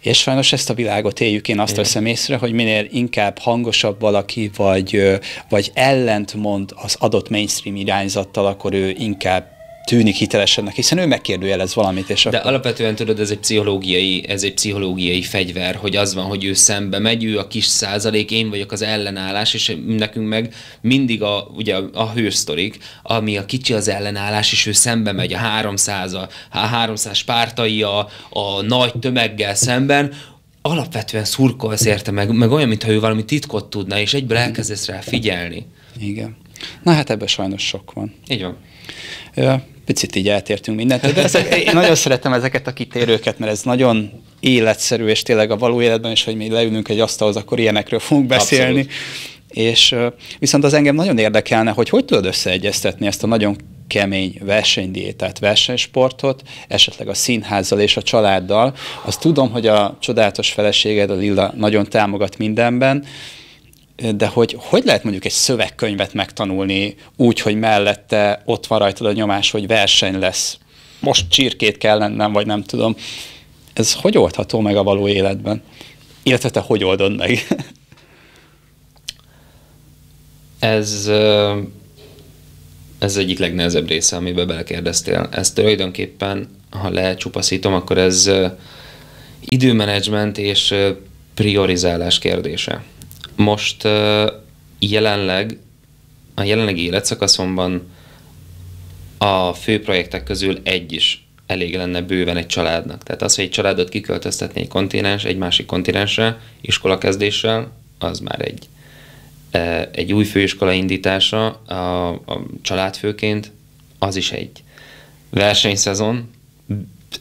és sajnos ezt a világot éljük. Én azt
Igen.
veszem észre, hogy minél inkább hangosabb valaki, vagy, vagy ellentmond az adott mainstream irányzattal, akkor ő inkább tűnik hitelesebbnek, hiszen ő megkérdőjelez valamit, és
De
akkor...
alapvetően tudod, ez egy pszichológiai, ez egy pszichológiai fegyver, hogy az van, hogy ő szembe megy, ő a kis százalék, én vagyok az ellenállás, és nekünk meg mindig a, ugye a hősztorik, ami a kicsi az ellenállás, és ő szembe megy a 300, a, a 300 pártai a, a nagy tömeggel szemben, alapvetően szurkolsz érte meg, meg olyan, mintha ő valami titkot tudna, és egyből elkezdesz rá figyelni.
Igen. Na hát ebben sajnos sok van.
Így van.
Picit így eltértünk mindent, de ezek, én nagyon szeretem ezeket a kitérőket, mert ez nagyon életszerű, és tényleg a való életben is, hogy mi leülünk egy asztalhoz, akkor ilyenekről fogunk beszélni.
Abszolút.
És viszont az engem nagyon érdekelne, hogy hogy tudod összeegyeztetni ezt a nagyon kemény versenydiétát, versenysportot, esetleg a színházzal és a családdal. Azt tudom, hogy a csodálatos feleséged, a Lilla nagyon támogat mindenben, de hogy hogy lehet mondjuk egy szövegkönyvet megtanulni úgy, hogy mellette ott van rajtad a nyomás, hogy verseny lesz, most csirkét kell lennem, vagy nem tudom. Ez hogy oldható meg a való életben? Illetve te hogy oldod meg?
Ez, ez egyik legnehezebb része, amiben belekérdeztél. Ez tulajdonképpen, ha lecsupaszítom, akkor ez időmenedzsment és priorizálás kérdése. Most jelenleg, a jelenlegi életszakaszomban a fő projektek közül egy is elég lenne bőven egy családnak. Tehát az, hogy egy családot kiköltöztetni egy kontinens, egy másik kontinensre, iskolakezdéssel, az már egy, egy új főiskola indítása a, a családfőként, az is egy versenyszezon,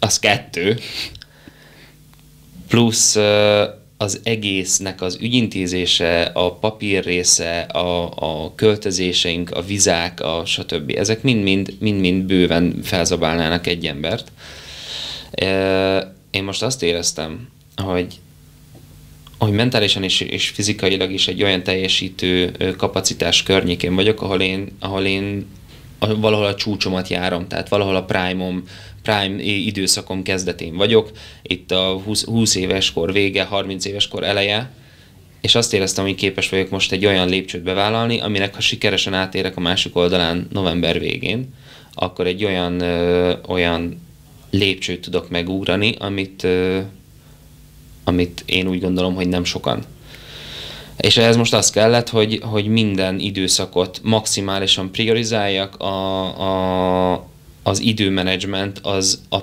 az kettő, plusz az egésznek az ügyintézése, a papír része, a, a költözéseink, a vizák, a stb. Ezek mind-mind, mind-mind bőven felzabálnának egy embert. Én most azt éreztem, hogy hogy mentálisan és, és fizikailag is egy olyan teljesítő kapacitás környékén vagyok, ahol én, ahol én valahol a csúcsomat járom, tehát valahol a prime-om, prime időszakom kezdetén vagyok, itt a 20, 20 éves kor vége, 30 éves kor eleje, és azt éreztem, hogy képes vagyok most egy olyan lépcsőt bevállalni, aminek ha sikeresen átérek a másik oldalán november végén, akkor egy olyan, ö, olyan lépcsőt tudok megugrani, amit, ö, amit én úgy gondolom, hogy nem sokan. És ehhez most az kellett, hogy, hogy minden időszakot maximálisan priorizáljak, a, a, az időmenedzsment az a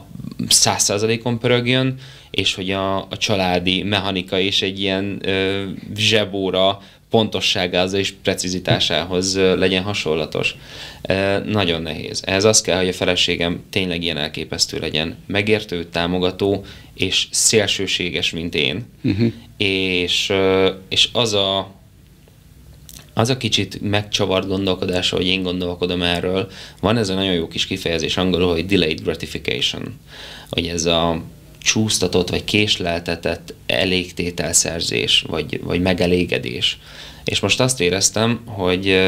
száz százalékon pörögjön, és hogy a, a családi mechanika is egy ilyen ö, zsebóra pontosságához és precizitásához legyen hasonlatos. Ö, nagyon nehéz. Ehhez az kell, hogy a feleségem tényleg ilyen elképesztő legyen. Megértő, támogató és szélsőséges, mint én. Uh-huh. És, és az a, az a kicsit megcsavart gondolkodás, hogy én gondolkodom erről, van ez a nagyon jó kis kifejezés angolul, hogy delayed gratification, hogy ez a csúsztatott vagy késleltetett elégtételszerzés, vagy, vagy megelégedés. És most azt éreztem, hogy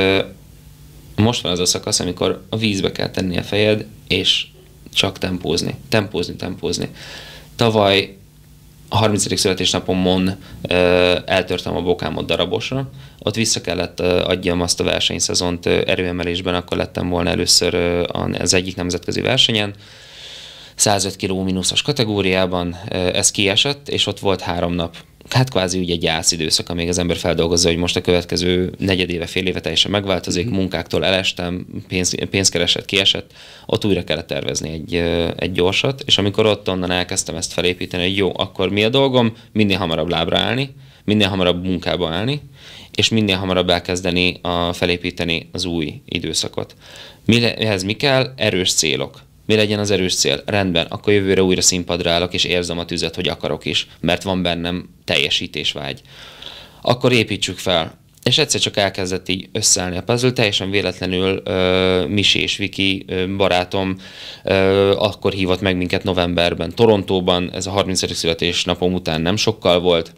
most van az a szakasz, amikor a vízbe kell tenni a fejed, és csak tempózni, tempózni, tempózni. Tavaly a 30. születésnapomon eltörtem a bokámot darabosra, ott vissza kellett adjam azt a versenyszezont erőemelésben, akkor lettem volna először az egyik nemzetközi versenyen, 105 kg mínuszos kategóriában ez kiesett, és ott volt három nap. Hát kvázi ugye egy gyászidőszak, amíg az ember feldolgozza, hogy most a következő negyedéve, fél éve teljesen megváltozik, munkáktól elestem, pénz, pénzkereset kiesett, ott újra kellett tervezni egy, egy gyorsat, és amikor ott onnan elkezdtem ezt felépíteni, hogy jó, akkor mi a dolgom, minél hamarabb lábra állni, minél hamarabb munkába állni, és minél hamarabb elkezdeni a, felépíteni az új időszakot. Mi le, ehhez mi kell? Erős célok. Mi legyen az erős cél? Rendben, akkor jövőre újra színpadra állok, és érzem a tüzet, hogy akarok is, mert van bennem teljesítésvágy. Akkor építsük fel. És egyszer csak elkezdett így összeállni a puzzle, teljesen véletlenül uh, Misi és Viki uh, barátom uh, akkor hívott meg minket novemberben Torontóban, ez a 30. születésnapom után nem sokkal volt,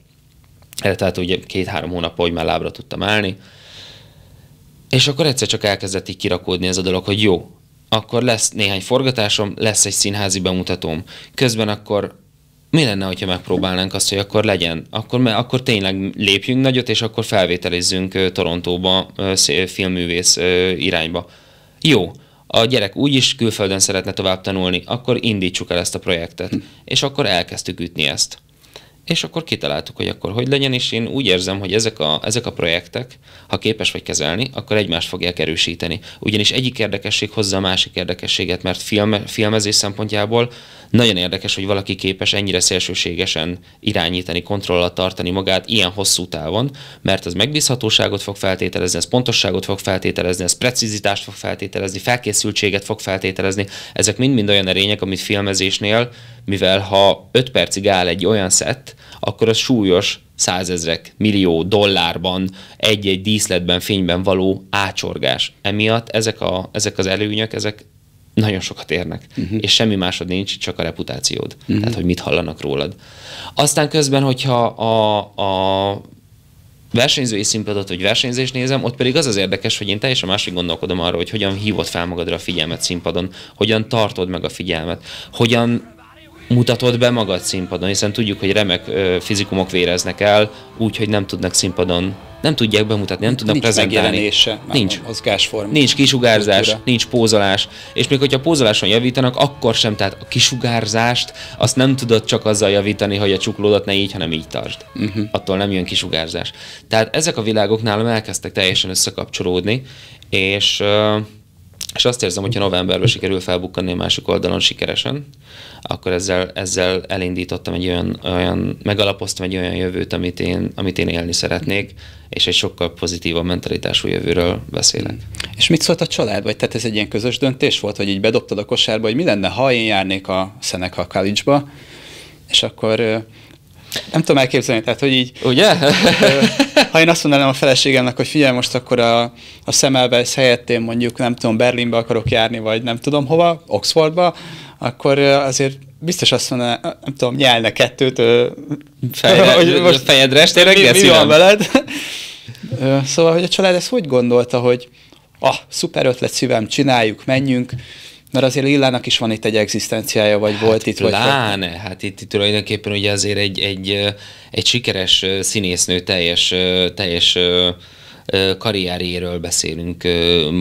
tehát ugye két-három hónap, hogy már lábra tudtam állni, és akkor egyszer csak elkezdett így kirakódni ez a dolog, hogy jó, akkor lesz néhány forgatásom, lesz egy színházi bemutatóm. Közben akkor mi lenne, hogyha megpróbálnánk azt, hogy akkor legyen, akkor, akkor tényleg lépjünk nagyot, és akkor felvételizzünk Torontóba filmművész irányba. Jó, a gyerek úgyis külföldön szeretne tovább tanulni, akkor indítsuk el ezt a projektet. Hm. És akkor elkezdtük ütni ezt és akkor kitaláltuk, hogy akkor hogy legyen, és én úgy érzem, hogy ezek a, ezek a projektek, ha képes vagy kezelni, akkor egymást fogják erősíteni. Ugyanis egyik érdekesség hozza a másik érdekességet, mert film, filmezés szempontjából nagyon érdekes, hogy valaki képes ennyire szélsőségesen irányítani, kontrollat tartani magát ilyen hosszú távon, mert az megbízhatóságot fog feltételezni, ez pontosságot fog feltételezni, ez precizitást fog feltételezni, felkészültséget fog feltételezni. Ezek mind-mind olyan erények, amit filmezésnél, mivel ha 5 percig áll egy olyan szett, akkor az súlyos százezrek, millió dollárban egy-egy díszletben, fényben való ácsorgás. Emiatt ezek, a, ezek az előnyök, ezek nagyon sokat érnek, uh-huh. és semmi másod nincs, csak a reputációd. Uh-huh. Tehát, hogy mit hallanak rólad. Aztán közben, hogyha a, a versenyzői színpadot vagy versenyzést nézem, ott pedig az az érdekes, hogy én teljesen másik gondolkodom arról, hogy hogyan hívod fel magadra a figyelmet színpadon, hogyan tartod meg a figyelmet, hogyan mutatod be magad színpadon, hiszen tudjuk, hogy remek fizikumok véreznek el, úgyhogy nem tudnak színpadon, nem tudják bemutatni, nem tudnak
nincs
prezentálni.
Nincs mozgásform.
Nincs kisugárzás, kultúra. nincs pózolás, és még hogyha pózoláson javítanak, akkor sem, tehát a kisugárzást azt nem tudod csak azzal javítani, hogy a csuklódat ne így, hanem így tartsd. Uh-huh. Attól nem jön kisugárzás. Tehát ezek a világok nálam elkezdtek teljesen összekapcsolódni, és és azt érzem, hogyha novemberben sikerül felbukkanni a másik oldalon sikeresen, akkor ezzel, ezzel elindítottam egy olyan, olyan, megalapoztam egy olyan jövőt, amit én, amit én élni szeretnék, és egy sokkal pozitívabb mentalitású jövőről beszélek.
És mit szólt a család? Vagy tehát ez egy ilyen közös döntés volt, hogy így bedobtad a kosárba, hogy mi lenne, ha én járnék a Seneca College-ba, és akkor nem tudom elképzelni, tehát hogy így...
Ugye?
ha én azt mondanám a feleségemnek, hogy figyelj, most akkor a, a Semmelweis helyett én mondjuk nem tudom, Berlinbe akarok járni, vagy nem tudom hova, Oxfordba, akkor azért biztos azt mondaná, nem tudom, nyelne kettőt.
Fejre, hogy most fejedre este
mi, mi van veled? szóval, hogy a család ezt hogy gondolta, hogy ah, szuper ötlet szívem, csináljuk, menjünk, mert azért Lillának is van itt egy egzisztenciája, vagy hát volt itt.
Pláne,
vagy...
hát itt tulajdonképpen ugye azért egy, egy, egy sikeres színésznő teljes, teljes karrierjéről beszélünk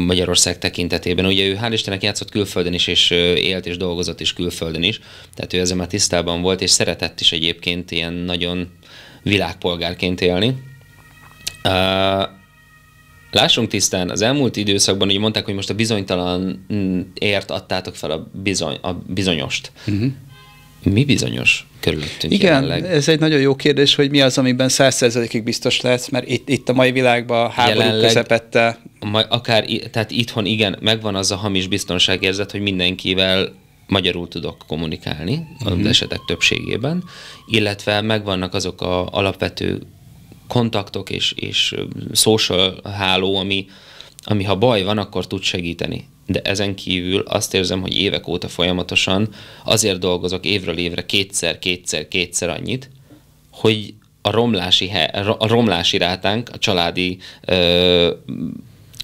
Magyarország tekintetében. Ugye ő hál' Istennek játszott külföldön is, és élt és dolgozott is külföldön is, tehát ő ezzel már tisztában volt, és szeretett is egyébként ilyen nagyon világpolgárként élni. Lássunk tisztán, az elmúlt időszakban ugye mondták, hogy most a bizonytalan mm, ért adtátok fel a, bizony, a bizonyost. Uh-huh. Mi bizonyos körülöttünk
Igen,
jelenleg?
ez egy nagyon jó kérdés, hogy mi az, amiben százszerzelékig biztos lesz, mert itt, itt a mai világban háború jelenleg, közepette.
Akár, tehát itthon igen, megvan az a hamis biztonságérzet, hogy mindenkivel magyarul tudok kommunikálni uh-huh. az mhm. esetek többségében, illetve megvannak azok a alapvető kontaktok és, és social háló, ami, ami ha baj van, akkor tud segíteni. De ezen kívül azt érzem, hogy évek óta folyamatosan azért dolgozok évről évre kétszer, kétszer, kétszer annyit, hogy a romlási, a romlási rátánk, a családi ö,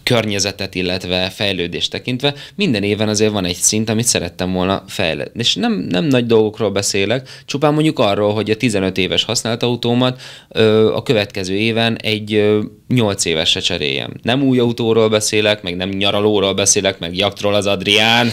környezetet, illetve fejlődést tekintve, minden éven azért van egy szint, amit szerettem volna fejlődni. És nem, nem nagy dolgokról beszélek, csupán mondjuk arról, hogy a 15 éves használt autómat ö, a következő éven egy ö, 8 évesre cseréljem. Nem új autóról beszélek, meg nem nyaralóról beszélek, meg jaktról az Adrián,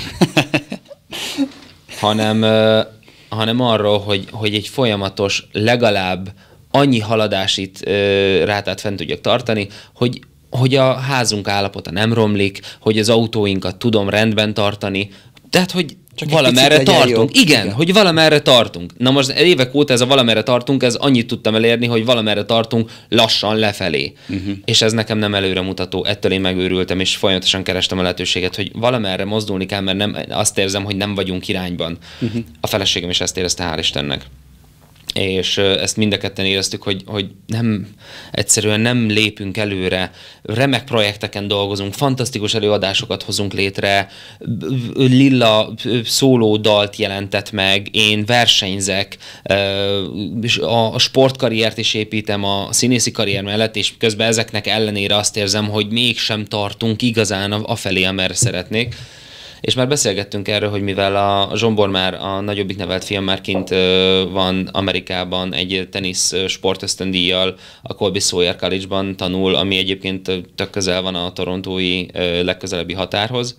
hanem, ö, hanem arról, hogy, hogy egy folyamatos, legalább annyi haladásit ö, rátát fent tudjak tartani, hogy hogy a házunk állapota nem romlik, hogy az autóinkat tudom rendben tartani, tehát, hogy
Csak
valamerre tartunk. Igen,
Igen.
hogy valamerre tartunk. Na most évek óta ez a valamerre tartunk, ez annyit tudtam elérni, hogy valamerre tartunk lassan lefelé. Uh-huh. És ez nekem nem előremutató. Ettől én megőrültem, és folyamatosan kerestem a lehetőséget, hogy valamerre mozdulni kell, mert nem, azt érzem, hogy nem vagyunk irányban. Uh-huh. A feleségem is ezt érezte, hál' Istennek és ezt mind a ketten éreztük, hogy, hogy nem, egyszerűen nem lépünk előre, remek projekteken dolgozunk, fantasztikus előadásokat hozunk létre, Lilla szóló dalt jelentett meg, én versenyzek, a, sportkarriert is építem a színészi karrier mellett, és közben ezeknek ellenére azt érzem, hogy mégsem tartunk igazán a- afelé, amerre szeretnék. És már beszélgettünk erről, hogy mivel a Zsombor már a nagyobbik nevelt fiam már kint van Amerikában egy tenisz sportösztöndíjjal, a Colby Sawyer College-ban tanul, ami egyébként tök közel van a torontói legközelebbi határhoz.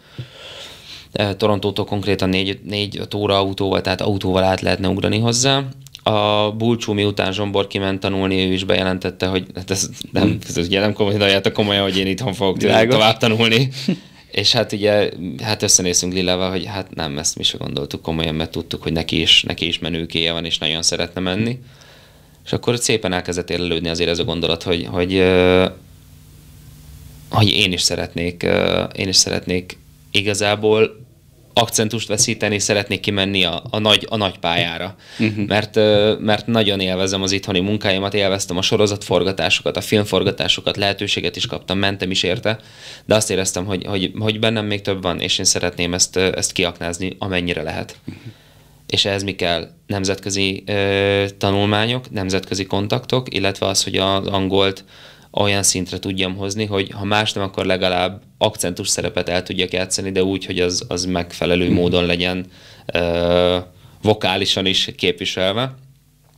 Torontótól konkrétan négy, négy óra autóval, tehát autóval át lehetne ugrani hozzá. A Bulcsú miután Zsombor kiment tanulni, ő is bejelentette, hogy hát ez nem, ez ugye nem komolyan, komolyan, hogy én itthon fogok tovább tanulni. És hát ugye, hát összenézünk Lilával, hogy hát nem, ezt mi se gondoltuk komolyan, mert tudtuk, hogy neki is, neki is menőkéje van, és nagyon szeretne menni. És akkor szépen elkezdett érlelődni azért ez a gondolat, hogy, hogy, hogy én is szeretnék, én is szeretnék igazából akcentust veszíteni, szeretnék kimenni a, a, nagy, a nagy pályára. Uh-huh. Mert, mert nagyon élvezem az itthoni munkáimat, élveztem a sorozatforgatásokat, a filmforgatásokat, lehetőséget is kaptam, mentem is érte, de azt éreztem, hogy, hogy, hogy bennem még több van, és én szeretném ezt, ezt kiaknázni, amennyire lehet. Uh-huh. És ehhez mi kell? Nemzetközi ö, tanulmányok, nemzetközi kontaktok, illetve az, hogy az angolt olyan szintre tudjam hozni, hogy ha más nem, akkor legalább akcentus szerepet el tudjak játszani, de úgy, hogy az, az megfelelő módon legyen ö, vokálisan is képviselve.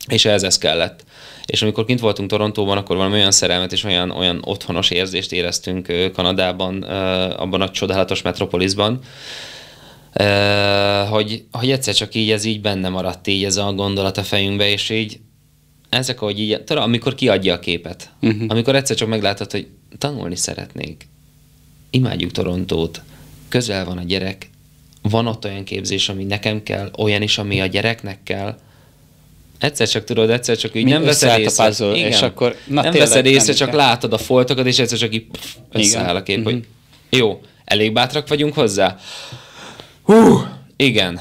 És ehhez ez kellett. És amikor kint voltunk Torontóban, akkor valami olyan szerelmet és olyan, olyan otthonos érzést éreztünk Kanadában, ö, abban a csodálatos metropolisban, ö, hogy, hogy egyszer csak így ez így benne maradt így ez a gondolat a fejünkbe, és így ezek, ahogy így, tudod, amikor kiadja a képet, uh-huh. amikor egyszer csak meglátod, hogy tanulni szeretnék, imádjuk Torontót, közel van a gyerek, van ott olyan képzés, ami nekem kell, olyan is, ami a gyereknek kell, egyszer csak tudod, egyszer csak így
Mi
nem veszed észre.
puzzle, és akkor- na
nem veszed észre,
nem
csak
kell.
látod a foltokat, és egyszer csak így pff,
Igen.
összeáll a kép,
Mhm.
hogy jó, elég bátrak vagyunk hozzá? Hú, igen.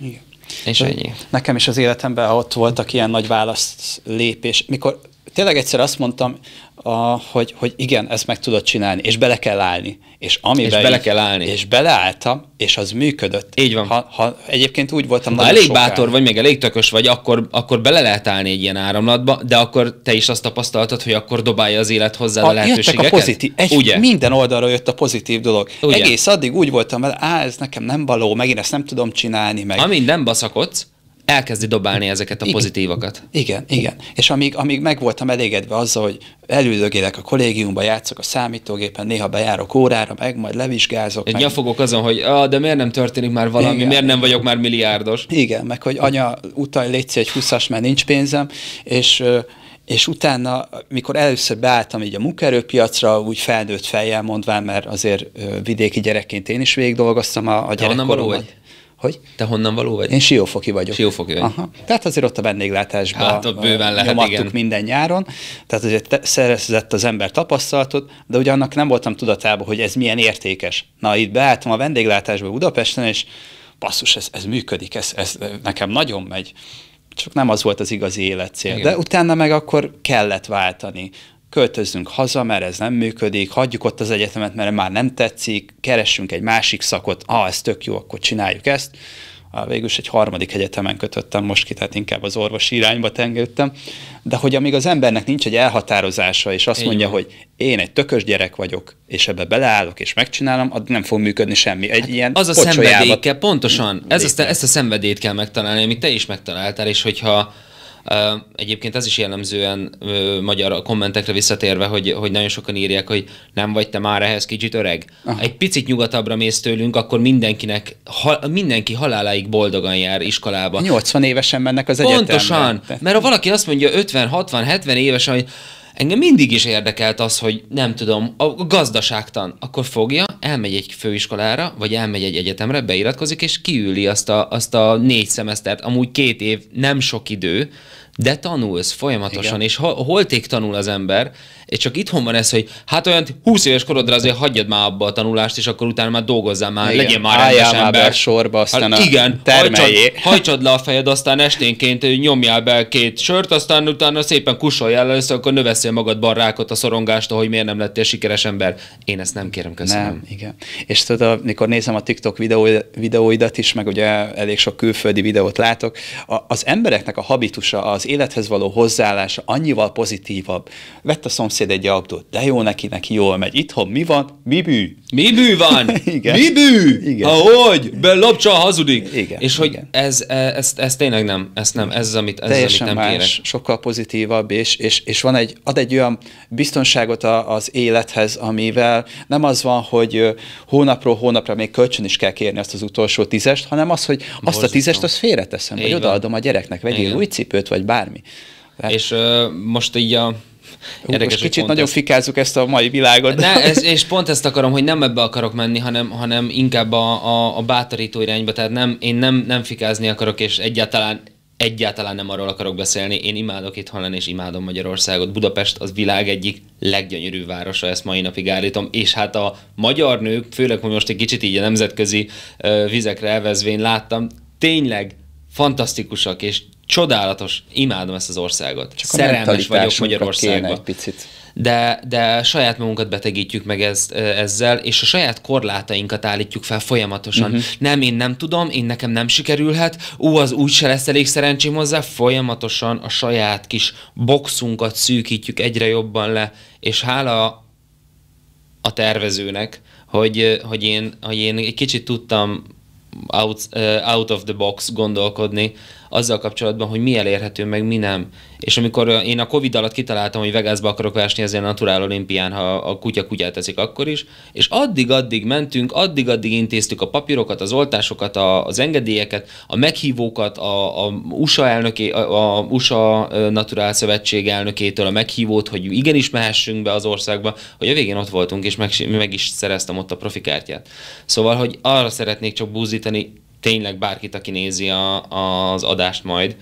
Igen.
És ennyi.
Nekem is az életemben ott voltak ilyen nagy választ lépés, mikor tényleg egyszer azt mondtam, a, hogy, hogy igen, ezt meg tudod csinálni, és bele kell állni. És, amiben
És bele
így-
kell állni.
És beleálltam, és az működött.
Így van.
Ha, ha egyébként úgy voltam
Ha elég
sokáig.
bátor vagy, még elég tökös vagy, akkor, akkor bele lehet állni egy ilyen áramlatba, de akkor te is azt tapasztaltad, hogy akkor dobálja az élet hozzá a,
a,
lehetőségeket.
a pozitív, egy,
Ugye?
minden oldalról jött a pozitív dolog.
Ugye?
Egész addig úgy voltam vele, á, ez nekem nem való, megint ezt nem tudom csinálni, meg
Amint nem baszakodsz, elkezdi dobálni ezeket a pozitívakat.
Igen, igen. És amíg, amíg meg voltam elégedve azzal, hogy elüldögélek a kollégiumba, játszok a számítógépen, néha bejárok órára, meg majd levizsgázok.
Egy
Meg,
nyafogok azon, hogy ah, de miért nem történik már valami,
Igen.
miért nem vagyok már milliárdos?
igen, meg hogy anya, utalj létszi egy 20 mert nincs pénzem, és és utána, mikor először beálltam így a munkaerőpiacra, úgy felnőtt fejjel mondván, mert azért vidéki gyerekként én is végig dolgoztam a, a gyerekkoromat. Hogy?
Te honnan való vagy?
Én siófoki vagyok.
Siófoki vagy.
Aha. Tehát azért ott a vendéglátásban
Hát, ott bőven lehet, igen.
minden nyáron, tehát azért szerezett az ember tapasztalatot, de ugye annak nem voltam tudatában, hogy ez milyen értékes. Na, itt beálltam a vendéglátásba Budapesten, és basszus, ez, ez működik, ez, ez nekem nagyon megy. Csak nem az volt az igazi életcél.
Igen.
De utána meg akkor kellett váltani. Költözzünk haza, mert ez nem működik, hagyjuk ott az egyetemet, mert már nem tetszik, keressünk egy másik szakot, ah, ez tök jó, akkor csináljuk ezt. Végül is egy harmadik egyetemen kötöttem most ki, tehát inkább az orvosi irányba tengődtem. De hogy amíg az embernek nincs egy elhatározása, és azt
Így
mondja,
van.
hogy én egy tökös gyerek vagyok, és ebbe beleállok, és megcsinálom, addig nem fog működni semmi. Egy ilyen
Az a szenvedély kell, pontosan, ez a, ezt a szenvedélyt kell megtalálni, amit te is megtaláltál, és hogyha egyébként ez is jellemzően magyar kommentekre visszatérve, hogy, hogy nagyon sokan írják, hogy nem vagy te már ehhez kicsit öreg. Aha. Egy picit nyugatabbra mész tőlünk, akkor mindenkinek, ha, mindenki haláláig boldogan jár iskolába.
80 évesen mennek az egyetemre.
Pontosan, mert ha valaki azt mondja 50, 60, 70 évesen, hogy engem mindig is érdekelt az, hogy nem tudom, a gazdaságtan, akkor fogja, elmegy egy főiskolára, vagy elmegy egy egyetemre, beiratkozik, és kiüli azt a, azt a négy szemesztert, amúgy két év, nem sok idő, de tanulsz folyamatosan, Igen. és hol, holték tanul az ember, és csak itthon van ez, hogy hát olyan 20 éves korodra azért hagyjad már abba a tanulást, és akkor utána már dolgozzál már, igen. legyen már rendes
Álljál ember. Már sorba, aztán hát, igen, hajtsad,
hajtsad le a fejed, aztán esténként nyomjál be két sört, aztán utána szépen kusoljál először, akkor növeszél magadban rákot a szorongástól, hogy miért nem lettél sikeres ember. Én ezt nem kérem, köszönöm. Nem,
igen. És tudod, mikor nézem a TikTok videó, videóidat is, meg ugye elég sok külföldi videót látok, a, az embereknek a habitusa, az élethez való hozzáállása annyival pozitívabb. Vett a szomszéd szomszéd egy autót, de jó neki, neki jól megy. Itthon mi van? Mi bű?
Mi bű van?
igen.
Mi bű? Igen. Ahogy? Belopcsa hazudik.
Igen.
És hogy igen. Ez, ez, ez, tényleg nem, ez nem, ez az, amit, ez
Teljesen
amit nem
más, kérek. sokkal pozitívabb, és, és, és van egy, ad egy olyan biztonságot az élethez, amivel nem az van, hogy hónapról hónapra még kölcsön is kell kérni azt az utolsó tízest, hanem az, hogy azt Borzasztó. a tízest azt félreteszem, vagy odaadom a gyereknek, vegyél új cipőt, vagy bármi.
Tehát... És uh, most így a
Érdekes, Most kicsit nagyon ezt... fikázzuk ezt a mai világot.
Ne, ez, és pont ezt akarom, hogy nem ebbe akarok menni, hanem, hanem inkább a, a, a bátorító irányba. Tehát nem, én nem, nem fikázni akarok, és egyáltalán egyáltalán nem arról akarok beszélni. Én imádok itt lenni, és imádom Magyarországot. Budapest az világ egyik leggyönyörűbb városa, ezt mai napig állítom. És hát a magyar nők, főleg, hogy most egy kicsit így a nemzetközi vizekre elvezvén láttam, tényleg fantasztikusak, és csodálatos, imádom ezt az országot. Csak Szerelmes vagyok Magyarországban.
Egy picit.
De, de saját magunkat betegítjük meg ez, ezzel, és a saját korlátainkat állítjuk fel folyamatosan. Uh-huh. Nem, én nem tudom, én nekem nem sikerülhet, ú, az úgy se lesz elég szerencsém hozzá, folyamatosan a saját kis boxunkat szűkítjük egyre jobban le, és hála a tervezőnek, hogy, hogy, én, hogy én egy kicsit tudtam out, out of the box gondolkodni, azzal kapcsolatban, hogy mi elérhető, meg mi nem. És amikor én a Covid alatt kitaláltam, hogy Vegasba akarok vesni az ilyen Natural olimpián, ha a kutya kutyát teszik akkor is, és addig-addig mentünk, addig-addig intéztük a papírokat, az oltásokat, az engedélyeket, a meghívókat, a, a USA elnöké, a, a USA Natural Szövetség elnökétől a meghívót, hogy igenis mehessünk be az országba, hogy a végén ott voltunk, és meg, meg is szereztem ott a profikártyát. Szóval, hogy arra szeretnék csak búzítani, tényleg bárkit, aki nézi a, az adást majd,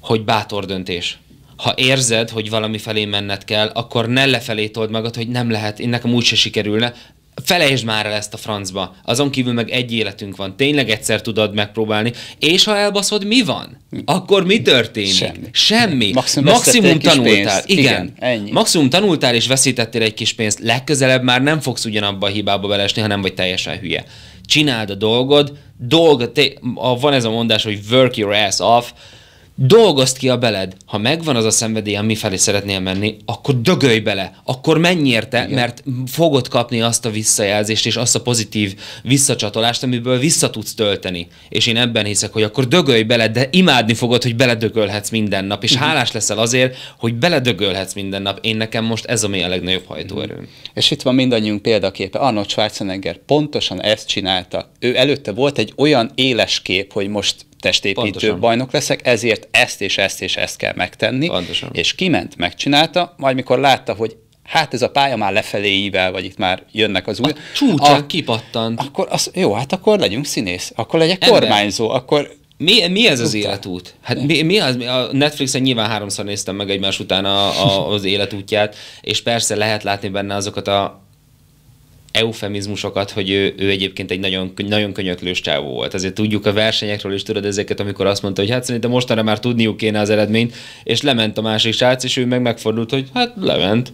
hogy bátor döntés. Ha érzed, hogy valami felé menned kell, akkor ne lefelé told magad, hogy nem lehet, én nekem úgyse sikerülne, felejtsd már el ezt a francba. Azon kívül meg egy életünk van. Tényleg egyszer tudod megpróbálni. És ha elbaszod, mi van? Akkor mi történik?
Semmi.
Semmi. Maximum, Maximum tanultál. Igen. Igen. Ennyi. Maximum tanultál és veszítettél egy kis pénzt. Legközelebb már nem fogsz ugyanabba a hibába belesni, hanem vagy teljesen hülye csináld a dolgod, dolg, te, a, van ez a mondás, hogy work your ass off, dolgozd ki a beled. Ha megvan az a szenvedély, ami felé szeretnél menni, akkor dögölj bele, akkor menj érte, Igen. mert fogod kapni azt a visszajelzést és azt a pozitív visszacsatolást, amiből vissza tudsz tölteni. És én ebben hiszek, hogy akkor dögölj bele, de imádni fogod, hogy beledögölhetsz minden nap, és uh-huh. hálás leszel azért, hogy beledögölhetsz minden nap. Én nekem most ez a a legnagyobb hajtóerőm. Uh-huh.
És itt van mindannyiunk példaképe. Arnold Schwarzenegger pontosan ezt csinálta. Ő előtte volt egy olyan éles kép, hogy most testépítő Pontosan. bajnok leszek, ezért ezt és ezt és ezt kell megtenni.
Pontosan.
És kiment, megcsinálta, majd mikor látta, hogy hát ez a pálya már lefelé ível, vagy itt már jönnek az új. A
csúcsán a, kipattant.
Akkor az, jó, hát akkor legyünk színész, akkor legyek Ember. kormányzó, akkor
mi, mi ez az életút? Hát mi, mi az? A Netflixen nyilván háromszor néztem meg egymás után a, a, az életútját, és persze lehet látni benne azokat a eufemizmusokat, hogy ő, ő egyébként egy nagyon, nagyon könyöklős csávó volt. Ezért tudjuk a versenyekről is, tudod ezeket, amikor azt mondta, hogy hát szerintem mostanra már tudniuk kéne az eredményt, és lement a másik srác, és ő meg megfordult, hogy hát lement.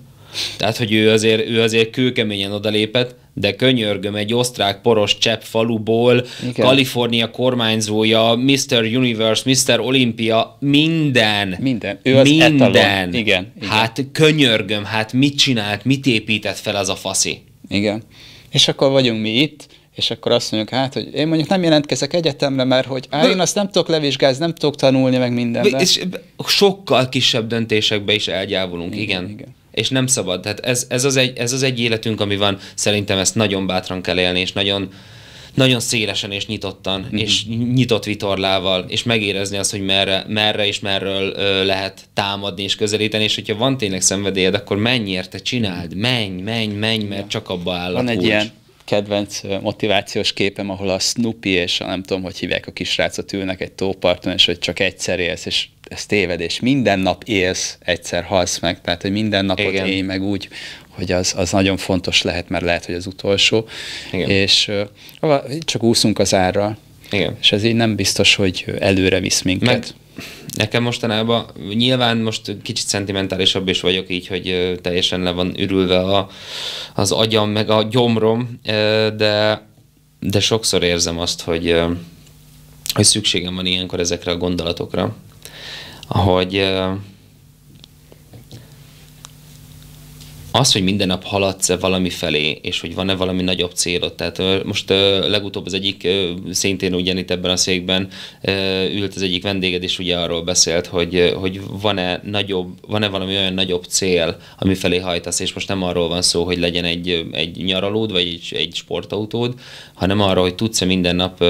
Tehát, hogy ő azért, ő azért kőkeményen odalépett, de könyörgöm, egy osztrák poros csepp faluból, Igen. Kalifornia kormányzója, Mr. Universe, Mr. Olympia, minden.
Minden. Ő az minden. Etalon. Igen.
Igen. Hát könyörgöm, hát mit csinált, mit épített fel az a faszi?
Igen. És akkor vagyunk mi itt, és akkor azt mondjuk, hát, hogy én mondjuk nem jelentkezek egyetemre, mert hogy á, én azt nem tudok levizsgázni, nem tudok tanulni, meg mindenben.
És sokkal kisebb döntésekbe is elgyávulunk, igen. igen. igen. És nem szabad. Tehát ez, ez, az egy, ez az egy életünk, ami van. Szerintem ezt nagyon bátran kell élni, és nagyon, nagyon szélesen és nyitottan, mm-hmm. és nyitott vitorlával, és megérezni azt, hogy merre, merre és merről ö, lehet támadni és közelíteni, és hogyha van tényleg szenvedélyed, akkor menj érte, csináld, menj, menj, menj, mert csak abba áll
Van egy ilyen kedvenc motivációs képem, ahol a Snoopy és a nem tudom, hogy hívják a kisrácot ülnek egy tóparton, és hogy csak egyszer élsz, és ez tévedés. Minden nap élsz, egyszer halsz meg, tehát hogy minden napot Igen. élj meg úgy, hogy az, az nagyon fontos lehet, mert lehet, hogy az utolsó. Igen. És uh, csak úszunk az árral. Igen. És ez így nem biztos, hogy előre visz minket. Meg
nekem mostanában, nyilván most kicsit szentimentálisabb is vagyok így, hogy teljesen le van ürülve a, az agyam, meg a gyomrom, de, de sokszor érzem azt, hogy, hogy szükségem van ilyenkor ezekre a gondolatokra, hogy az, hogy minden nap haladsz-e valami felé, és hogy van-e valami nagyobb célod. Tehát most legutóbb az egyik, szintén ugyanitt ebben a székben ült az egyik vendéged, és ugye arról beszélt, hogy, hogy van-e, nagyobb, van-e valami olyan nagyobb cél, ami felé hajtasz, és most nem arról van szó, hogy legyen egy, egy nyaralód, vagy egy, egy sportautód, hanem arról, hogy tudsz-e minden nap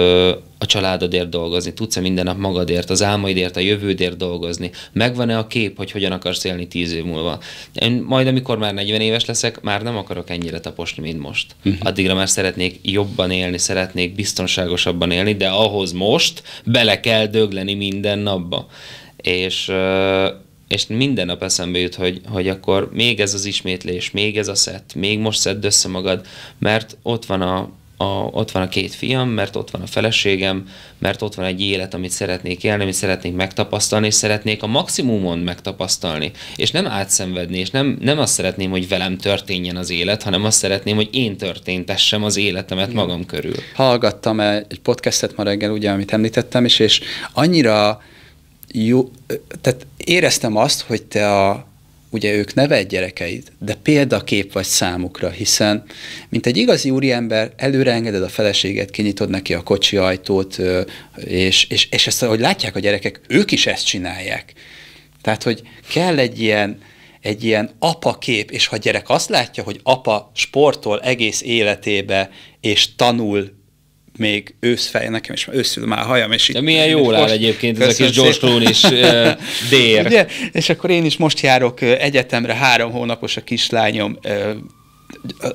a családodért dolgozni, tudsz-e minden nap magadért, az álmaidért, a jövődért dolgozni, megvan-e a kép, hogy hogyan akarsz élni tíz év múlva. Én majd, amikor már 40 éves leszek, már nem akarok ennyire taposni, mint most. Uh-huh. Addigra már szeretnék jobban élni, szeretnék biztonságosabban élni, de ahhoz most bele kell dögleni minden napba. És és minden nap eszembe jut, hogy, hogy akkor még ez az ismétlés, még ez a szett, még most szedd össze magad, mert ott van a, a, ott van a két fiam, mert ott van a feleségem, mert ott van egy élet, amit szeretnék élni, amit szeretnék megtapasztalni, és szeretnék a maximumon megtapasztalni. És nem átszenvedni, és nem, nem azt szeretném, hogy velem történjen az élet, hanem azt szeretném, hogy én történtessem az életemet Igen. magam körül.
Hallgattam egy podcastet ma reggel, ugye, amit említettem is, és annyira jó, tehát éreztem azt, hogy te a, ugye ők neved gyerekeid, de példakép vagy számukra, hiszen mint egy igazi úriember előre engeded a feleséget, kinyitod neki a kocsi ajtót, és, és, és ezt, ahogy látják a gyerekek, ők is ezt csinálják. Tehát, hogy kell egy ilyen, egy ilyen apa kép, és ha a gyerek azt látja, hogy apa sportol egész életébe, és tanul még őszfej, nekem is őszül már a hajam, és
De milyen jól áll egyébként ez a kis George Clooney is uh, dér. Ugye?
És akkor én is most járok egyetemre, három hónapos a kislányom,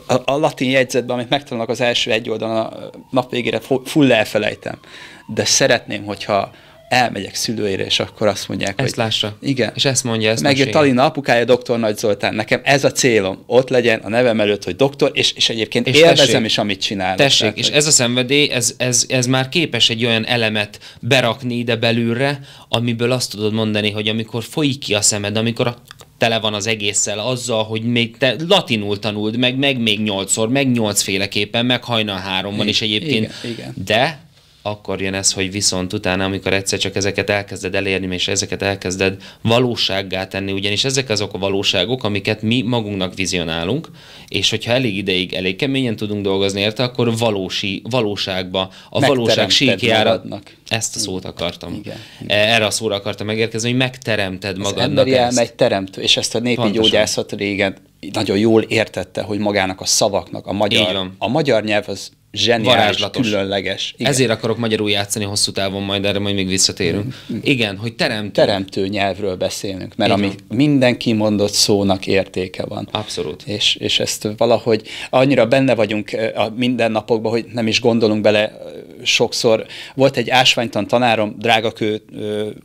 a, a latin jegyzetben, amit megtanulnak az első egy oldalon, a nap végére full elfelejtem. De szeretném, hogyha elmegyek szülőére, és akkor azt mondják,
ezt hogy... lássa.
Igen.
És ezt mondja, ezt
Megjött Talina apukája, doktor Nagy Zoltán. Nekem ez a célom. Ott legyen a nevem előtt, hogy doktor, és, és egyébként és élvezem tessék, is, amit csinálok.
Tessék, tehát, és hogy... ez a szenvedély, ez, ez, ez már képes egy olyan elemet berakni ide belülre, amiből azt tudod mondani, hogy amikor folyik ki a szemed, amikor a tele van az egésszel azzal, hogy még te latinul tanuld, meg, meg még nyolcszor, meg nyolcféleképpen, meg hajnal háromban is egyébként. Igen, igen. De akkor jön ez, hogy viszont utána, amikor egyszer csak ezeket elkezded elérni, és ezeket elkezded valósággá tenni, ugyanis ezek azok a valóságok, amiket mi magunknak vizionálunk, és hogyha elég ideig, elég keményen tudunk dolgozni érte, akkor valósi, valóságba, a valóság síkjára, ezt a szót akartam. Igen, igen. Erre a szóra akartam megérkezni, hogy megteremted magadnak Az
emberi elme egy teremtő, és ezt a népi Pontosan. gyógyászat régen nagyon jól értette, hogy magának a szavaknak, a magyar, a magyar nyelv az zseniális, Varázslatos. különleges.
Igen. Ezért akarok magyarul játszani hosszú távon, majd erre majd még visszatérünk. Mm. Igen, hogy teremtő.
Teremtő nyelvről beszélünk, mert Igen. ami minden kimondott szónak értéke van.
Abszolút.
És, és ezt valahogy annyira benne vagyunk a mindennapokban, hogy nem is gondolunk bele sokszor. Volt egy ásványtan tanárom, drágakő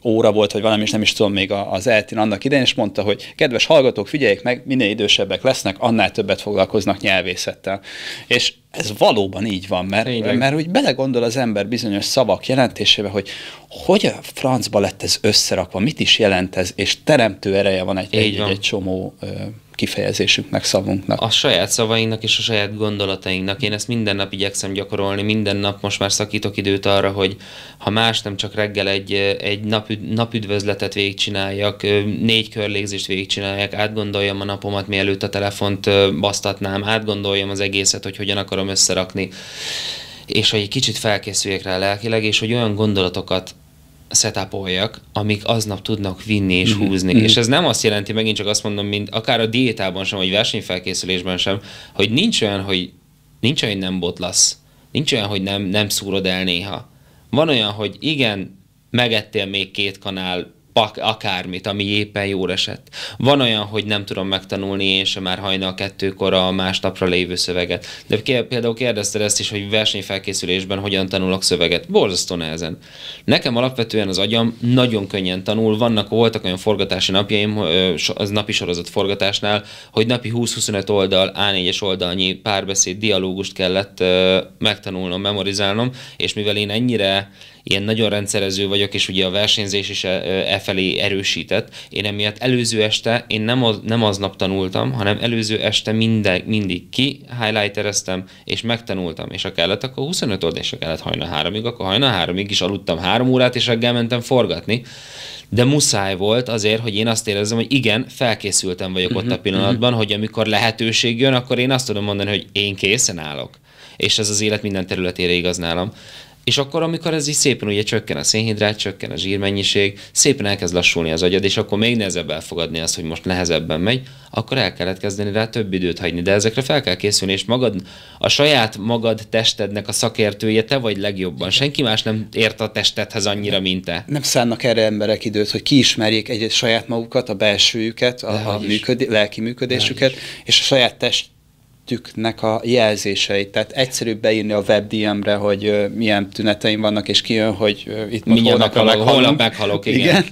óra volt, vagy valami, és nem is tudom még az eltén annak idején, és mondta, hogy kedves hallgatók, figyeljék meg, minél idősebbek lesznek, annál többet foglalkoznak nyelvészettel. És ez valóban így van, mert, Tényleg. mert úgy belegondol az ember bizonyos szavak jelentésébe, hogy hogy a francba lett ez összerakva, mit is jelent ez, és teremtő ereje van egy, egy, van. egy csomó kifejezésünknek, szavunknak.
A saját szavainknak és a saját gondolatainknak. Én ezt minden nap igyekszem gyakorolni, minden nap most már szakítok időt arra, hogy ha más nem csak reggel egy, egy nap, napüdvözletet végigcsináljak, négy körlégzést végigcsináljak, átgondoljam a napomat, mielőtt a telefont basztatnám, átgondoljam az egészet, hogy hogyan akarom összerakni és hogy egy kicsit felkészüljek rá lelkileg, és hogy olyan gondolatokat setupoljak, amik aznap tudnak vinni és mm-hmm. húzni. Mm-hmm. És ez nem azt jelenti, megint csak azt mondom, mint akár a diétában sem, vagy versenyfelkészülésben sem, hogy nincs olyan, hogy nincs olyan, hogy nem botlasz. Nincs olyan, hogy nem, nem szúrod el néha. Van olyan, hogy igen, megettél még két kanál ak- akármit, ami éppen jól esett. Van olyan, hogy nem tudom megtanulni én sem már hajnal kettőkor a másnapra lévő szöveget. De például kérdezted ezt is, hogy versenyfelkészülésben hogyan tanulok szöveget. Borzasztó nehezen. Nekem alapvetően az agyam nagyon könnyen tanul. Vannak, voltak olyan forgatási napjaim, az napi sorozat forgatásnál, hogy napi 20-25 oldal, A4-es oldalnyi párbeszéd, dialógust kellett megtanulnom, memorizálnom, és mivel én ennyire ilyen nagyon rendszerező vagyok, és ugye a versenyzés is e, felé erősített. Én emiatt előző este, én nem, az, nem aznap tanultam, hanem előző este minden, mindig ki highlightereztem, és megtanultam, és ha kellett, akkor 25 oldal, és ha kellett hajnal háromig, akkor hajnal háromig is aludtam három órát, és reggel mentem forgatni. De muszáj volt azért, hogy én azt érezzem, hogy igen, felkészültem vagyok ott a pillanatban, hogy amikor lehetőség jön, akkor én azt tudom mondani, hogy én készen állok. És ez az élet minden területére igaz nálam. És akkor, amikor ez így szépen ugye csökken a szénhidrát, csökken a zsírmennyiség, szépen elkezd lassulni az agyad, és akkor még nehezebb elfogadni azt, hogy most nehezebben megy, akkor el kellett kezdeni rá több időt hagyni. De ezekre fel kell készülni, és magad, a saját magad testednek a szakértője te vagy legjobban. Senki más nem ért a testedhez annyira, mint te.
Nem szánnak erre emberek időt, hogy kiismerjék egy saját magukat, a belsőjüket, a, a
Dehogy is.
működé, lelki működésüket, és a saját testüknek a jelzéseit. Tehát egyszerűbb beírni a webdm-re, hogy milyen tüneteim vannak, és kijön, hogy itt most
Mindjárt
holnapra
meghalok, holnap meghalok, igen.
igen.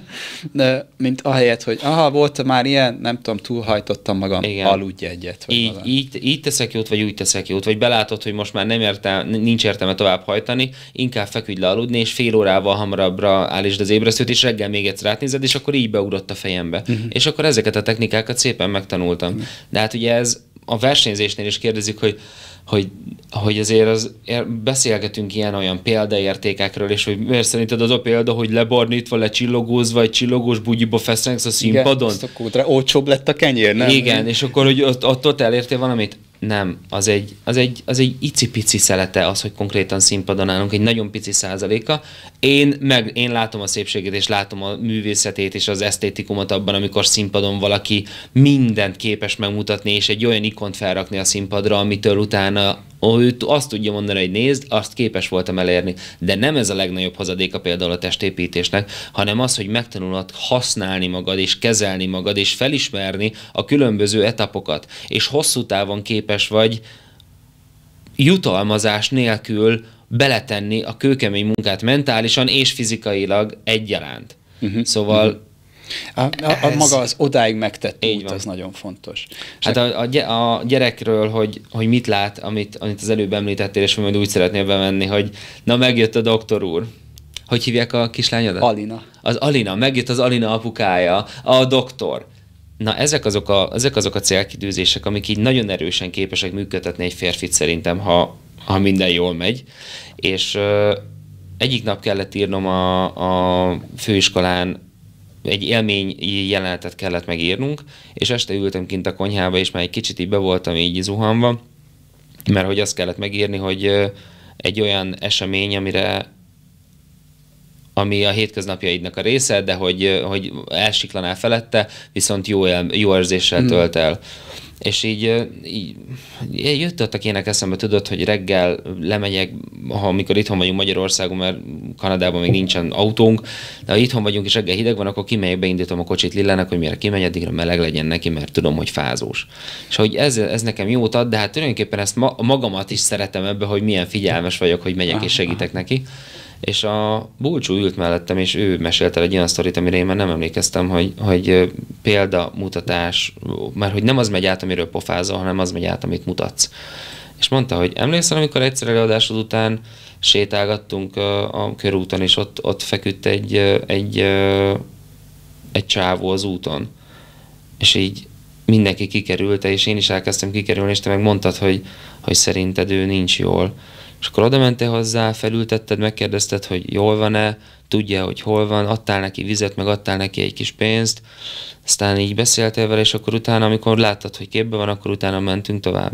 De, mint ahelyett, hogy aha, volt már ilyen, nem tudom, túlhajtottam magam,
Igen.
aludj egyet. Vagy
Így,
valami.
így, így teszek jót, vagy úgy teszek jót, vagy belátod, hogy most már nem értem, nincs értelme tovább hajtani, inkább feküdj le aludni, és fél órával hamarabbra állítsd az ébresztőt, és reggel még egyszer átnézed, és akkor így beugrott a fejembe. Uh-huh. És akkor ezeket a technikákat szépen megtanultam. Uh-huh. De hát ugye ez a versenyzésnél is kérdezik, hogy hogy, hogy azért az, ér- beszélgetünk ilyen olyan példaértékekről, és hogy miért szerinted az a példa, hogy lebarnítva, lecsillogózva, egy csillogós bugyiba feszengsz a színpadon?
Igen, a kútra, olcsóbb lett a kenyér, nem?
Igen, és akkor, hogy ott, ott, ott elértél valamit? Nem, az egy, az, egy, az egy icipici szelete az, hogy konkrétan színpadon állunk, egy nagyon pici százaléka. Én, meg, én látom a szépségét, és látom a művészetét, és az esztétikumot abban, amikor színpadon valaki mindent képes megmutatni, és egy olyan ikont felrakni a színpadra, amitől utána ő azt tudja mondani, hogy nézd, azt képes voltam elérni. De nem ez a legnagyobb hozadéka például a testépítésnek, hanem az, hogy megtanulod használni magad, és kezelni magad, és felismerni a különböző etapokat. És hosszú távon képes vagy jutalmazás nélkül beletenni a kőkemény munkát mentálisan és fizikailag egyaránt. Uh-huh. Szóval
A, a, a
Ez-
maga az odáig megtett út, az nagyon fontos. És
Hát a, a, a gyerekről, hogy, hogy mit lát, amit, amit az előbb említettél, és majd úgy szeretnél bevenni, hogy na megjött a doktor úr. Hogy hívják a kislányodat?
Alina.
Az Alina, megjött az Alina apukája, a doktor. Na ezek azok a, ezek azok a célkidőzések, amik így nagyon erősen képesek működtetni egy férfit szerintem, ha, ha minden jól megy. És ö, egyik nap kellett írnom a, a főiskolán egy élmény jelenetet kellett megírnunk, és este ültem kint a konyhába, és már egy kicsit így be voltam így zuhanva, mert hogy azt kellett megírni, hogy egy olyan esemény, amire ami a hétköznapjaidnak a része, de hogy, hogy elsiklanál felette, viszont jó, el, jó érzéssel
Hmm.
tölt el. És így, így jött ott a kének eszembe, tudod, hogy reggel lemegyek, ha amikor itthon vagyunk Magyarországon, mert Kanadában még nincsen autónk, de ha itthon vagyunk és reggel hideg van, akkor kimegyek, beindítom a kocsit Lillának, hogy mire kimegy, addigra meleg legyen neki, mert tudom, hogy fázós. És hogy ez, ez nekem jót ad, de hát tulajdonképpen ezt ma, magamat is szeretem ebbe, hogy milyen figyelmes vagyok, hogy megyek és segítek neki. És a Bulcsú ült mellettem, és ő mesélte egy olyan sztorit, amire én már nem emlékeztem, hogy, hogy példamutatás, mert hogy nem az megy át, amiről pofázol, hanem az megy át, amit mutatsz. És mondta, hogy emlékszel, amikor egyszer előadásod után sétálgattunk a körúton, és ott, ott feküdt egy, egy, egy csávó az úton. És így mindenki kikerülte, és én is elkezdtem kikerülni, és te meg mondtad, hogy, hogy szerinted ő nincs jól. És akkor oda mentél hozzá, felültetted, megkérdezted, hogy jól van-e, tudja, hogy hol van, adtál neki vizet, meg adtál neki egy kis pénzt, aztán így beszéltél vele, és akkor utána, amikor láttad, hogy képben van, akkor utána mentünk tovább.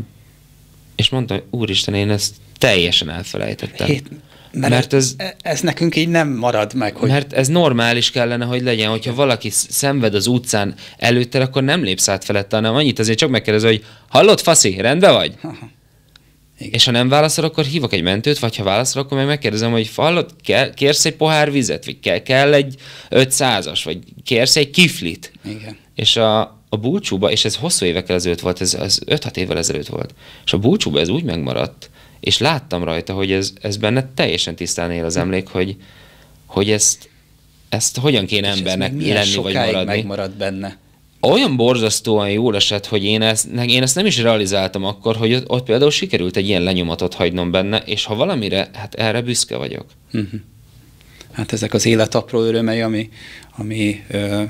És mondta, hogy úristen, én ezt teljesen elfelejtettem.
Hét,
mert, mert ez,
ez, ez nekünk így nem marad meg, hogy
mert ez normális kellene, hogy legyen, hogyha valaki sz- szenved az utcán előtte, akkor nem lépsz át felette, hanem annyit azért csak megkérdez, hogy hallott, faszi, rendben vagy? Igen. És ha nem válaszol, akkor hívok egy mentőt, vagy ha válaszol, akkor meg megkérdezem, hogy hallod, kérsz egy pohár vizet, vagy kell, kell egy 500-as, vagy kérsz egy kiflit.
Igen.
És a, a búcsúba, és ez hosszú évekkel ezelőtt volt, ez, ez 5-6 évvel ezelőtt volt, és a búcsúba ez úgy megmaradt, és láttam rajta, hogy ez, ez benne teljesen tisztán él az emlék, hogy, hogy ezt, ezt hogyan kéne és embernek lenni, vagy maradni.
megmarad benne
olyan borzasztóan jól esett, hogy én ezt, én ezt nem is realizáltam akkor, hogy ott, ott például sikerült egy ilyen lenyomatot hagynom benne, és ha valamire, hát erre büszke vagyok. Uh-huh.
Hát ezek az élet apró örömei, ami, ami ö,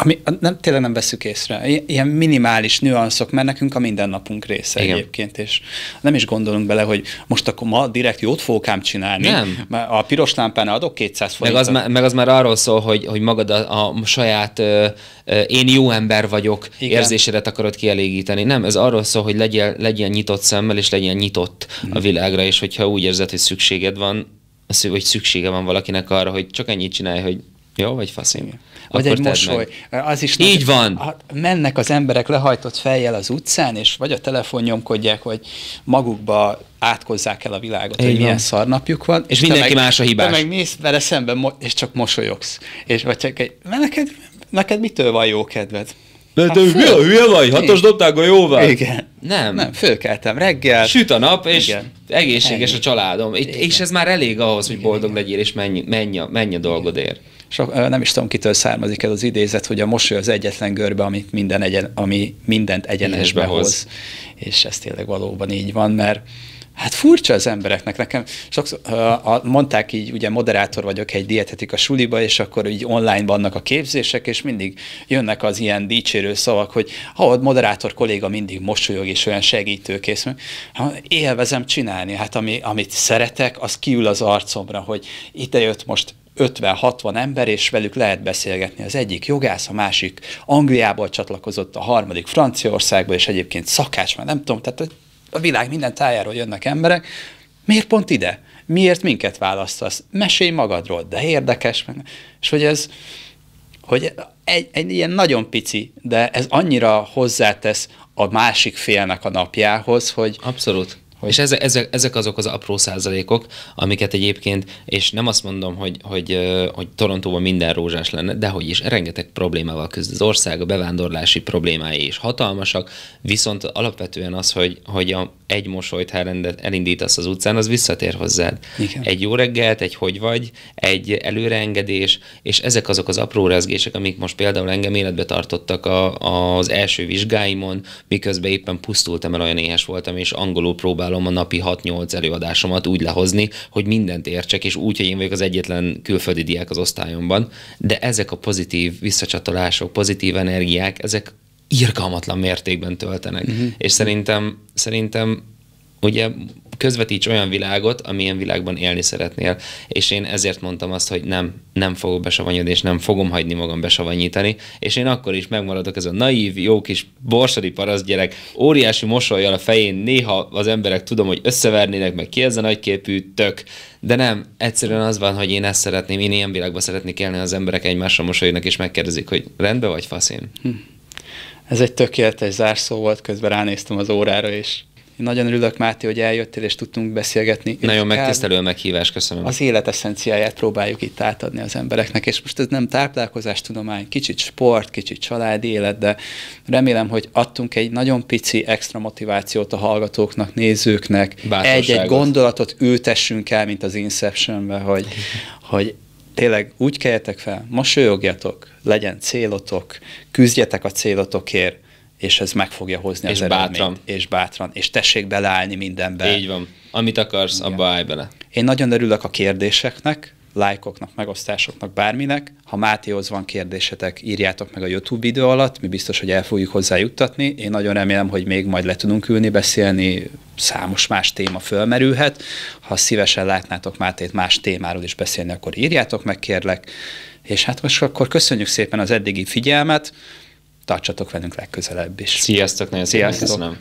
ami nem, tényleg nem veszük észre. Ilyen minimális nüanszok, mert nekünk a mindennapunk része Igen. egyébként, és nem is gondolunk bele, hogy most akkor ma direkt jót fogok ám csinálni. Nem. Mert a piros lámpán adok 200
forintot. Meg az, meg az már arról szól, hogy, hogy magad a, a saját ö, ö, én jó ember vagyok Igen. érzésedet akarod kielégíteni. Nem, ez arról szól, hogy legyél, legyél nyitott szemmel, és legyen nyitott mm. a világra, és hogyha úgy érzed, hogy szükséged van, vagy szüksége van valakinek arra, hogy csak ennyit csinálj, hogy jó, vagy faszim.
Vagy egy mosoly. Meg. Az is
Így nagy, van.
Mennek az emberek lehajtott fejjel az utcán, és vagy a telefon nyomkodják, hogy magukba átkozzák el a világot, Így hogy van. milyen szarnapjuk van.
És, és mindenki
meg,
más a hibás.
Te meg mész vele szemben, és csak mosolyogsz. És vagy csak egy, mert neked, neked mitől van jó kedved?
De hát te hülye, hülye vagy, hatos dobták a jóval.
Igen.
Nem.
Nem, fölkeltem reggel.
Süt a nap, és Igen. egészséges Ennyi. a családom. Igen. És ez már elég ahhoz, hogy boldog Igen. legyél, és menj, menj, a, menj a dolgodért
sok, nem is tudom, kitől származik ez az idézet, hogy a mosoly az egyetlen görbe, amit minden egyen, ami mindent egyenesbe hoz. hoz. És ez tényleg valóban így van, mert Hát furcsa az embereknek. Nekem sokszor mondták így, ugye moderátor vagyok egy dietetika suliba, és akkor így online vannak a képzések, és mindig jönnek az ilyen dicsérő szavak, hogy ha a moderátor kolléga mindig mosolyog, és olyan segítőkész. Élvezem csinálni, hát ami, amit szeretek, az kiül az arcomra, hogy ide jött most 50-60 ember, és velük lehet beszélgetni. Az egyik jogász, a másik Angliából csatlakozott, a harmadik Franciaországból, és egyébként szakács, már nem tudom, tehát a világ minden tájáról jönnek emberek. Miért pont ide? Miért minket választasz? Mesélj magadról, de érdekes. És hogy ez, hogy egy, egy ilyen nagyon pici, de ez annyira hozzátesz a másik félnek a napjához, hogy...
Abszolút hogy... És ezek, ezek, ezek azok az apró százalékok, amiket egyébként, és nem azt mondom, hogy, hogy, hogy Torontóban minden rózsás lenne, de hogy is rengeteg problémával küzd az ország, a bevándorlási problémái is hatalmasak, viszont alapvetően az, hogy, hogy a, egy mosolyt, elindítasz az utcán, az visszatér hozzád. Igen. Egy jó reggelt, egy hogy vagy, egy előreengedés, és ezek azok az apró rezgések, amik most például engem életbe tartottak a, az első vizsgáimon, miközben éppen pusztultam el, olyan éhes voltam, és angolul próbálom a napi 6-8 előadásomat úgy lehozni, hogy mindent értsek, és úgy, hogy én vagyok az egyetlen külföldi diák az osztályomban. De ezek a pozitív visszacsatolások, pozitív energiák, ezek irgalmatlan mértékben töltenek. Uh-huh. És szerintem, szerintem ugye közvetíts olyan világot, amilyen világban élni szeretnél. És én ezért mondtam azt, hogy nem, nem fogok besavanyodni, és nem fogom hagyni magam besavanyítani, és én akkor is megmaradok ez a naív, jó kis borsodi parasz gyerek, óriási mosolyjal a fején, néha az emberek tudom, hogy összevernének, meg ki ez a nagyképű tök, de nem, egyszerűen az van, hogy én ezt szeretném, én ilyen világban szeretnék élni, az emberek egymásra mosolyognak, és megkérdezik, hogy rendben vagy faszén. Hm.
Ez egy tökéletes zárszó volt, közben ránéztem az órára, és én nagyon örülök, Máté, hogy eljöttél, és tudtunk beszélgetni.
Nagyon megtisztelő a meghívás, köszönöm.
Az élet eszenciáját próbáljuk itt átadni az embereknek, és most ez nem táplálkozás tudomány, kicsit sport, kicsit családi élet, de remélem, hogy adtunk egy nagyon pici extra motivációt a hallgatóknak, nézőknek, egy-egy gondolatot ültessünk el, mint az Inceptionben, hogy, hogy tényleg úgy keljetek fel, mosolyogjatok, legyen célotok, küzdjetek a célotokért, és ez meg fogja hozni
és
az
bátran. eredményt.
És bátran. És tessék beleállni mindenbe.
Így van. Amit akarsz, Igen. abba állj bele.
Én nagyon örülök a kérdéseknek, lájkoknak, megosztásoknak, bárminek. Ha Mátéhoz van kérdésetek, írjátok meg a YouTube videó alatt, mi biztos, hogy el fogjuk hozzá juttatni. Én nagyon remélem, hogy még majd le tudunk ülni, beszélni, számos más téma fölmerülhet. Ha szívesen látnátok Mátét más témáról is beszélni, akkor írjátok meg, kérlek. És hát most akkor köszönjük szépen az eddigi figyelmet, tartsatok velünk legközelebb is.
Sziasztok, nagyon szépen köszönöm.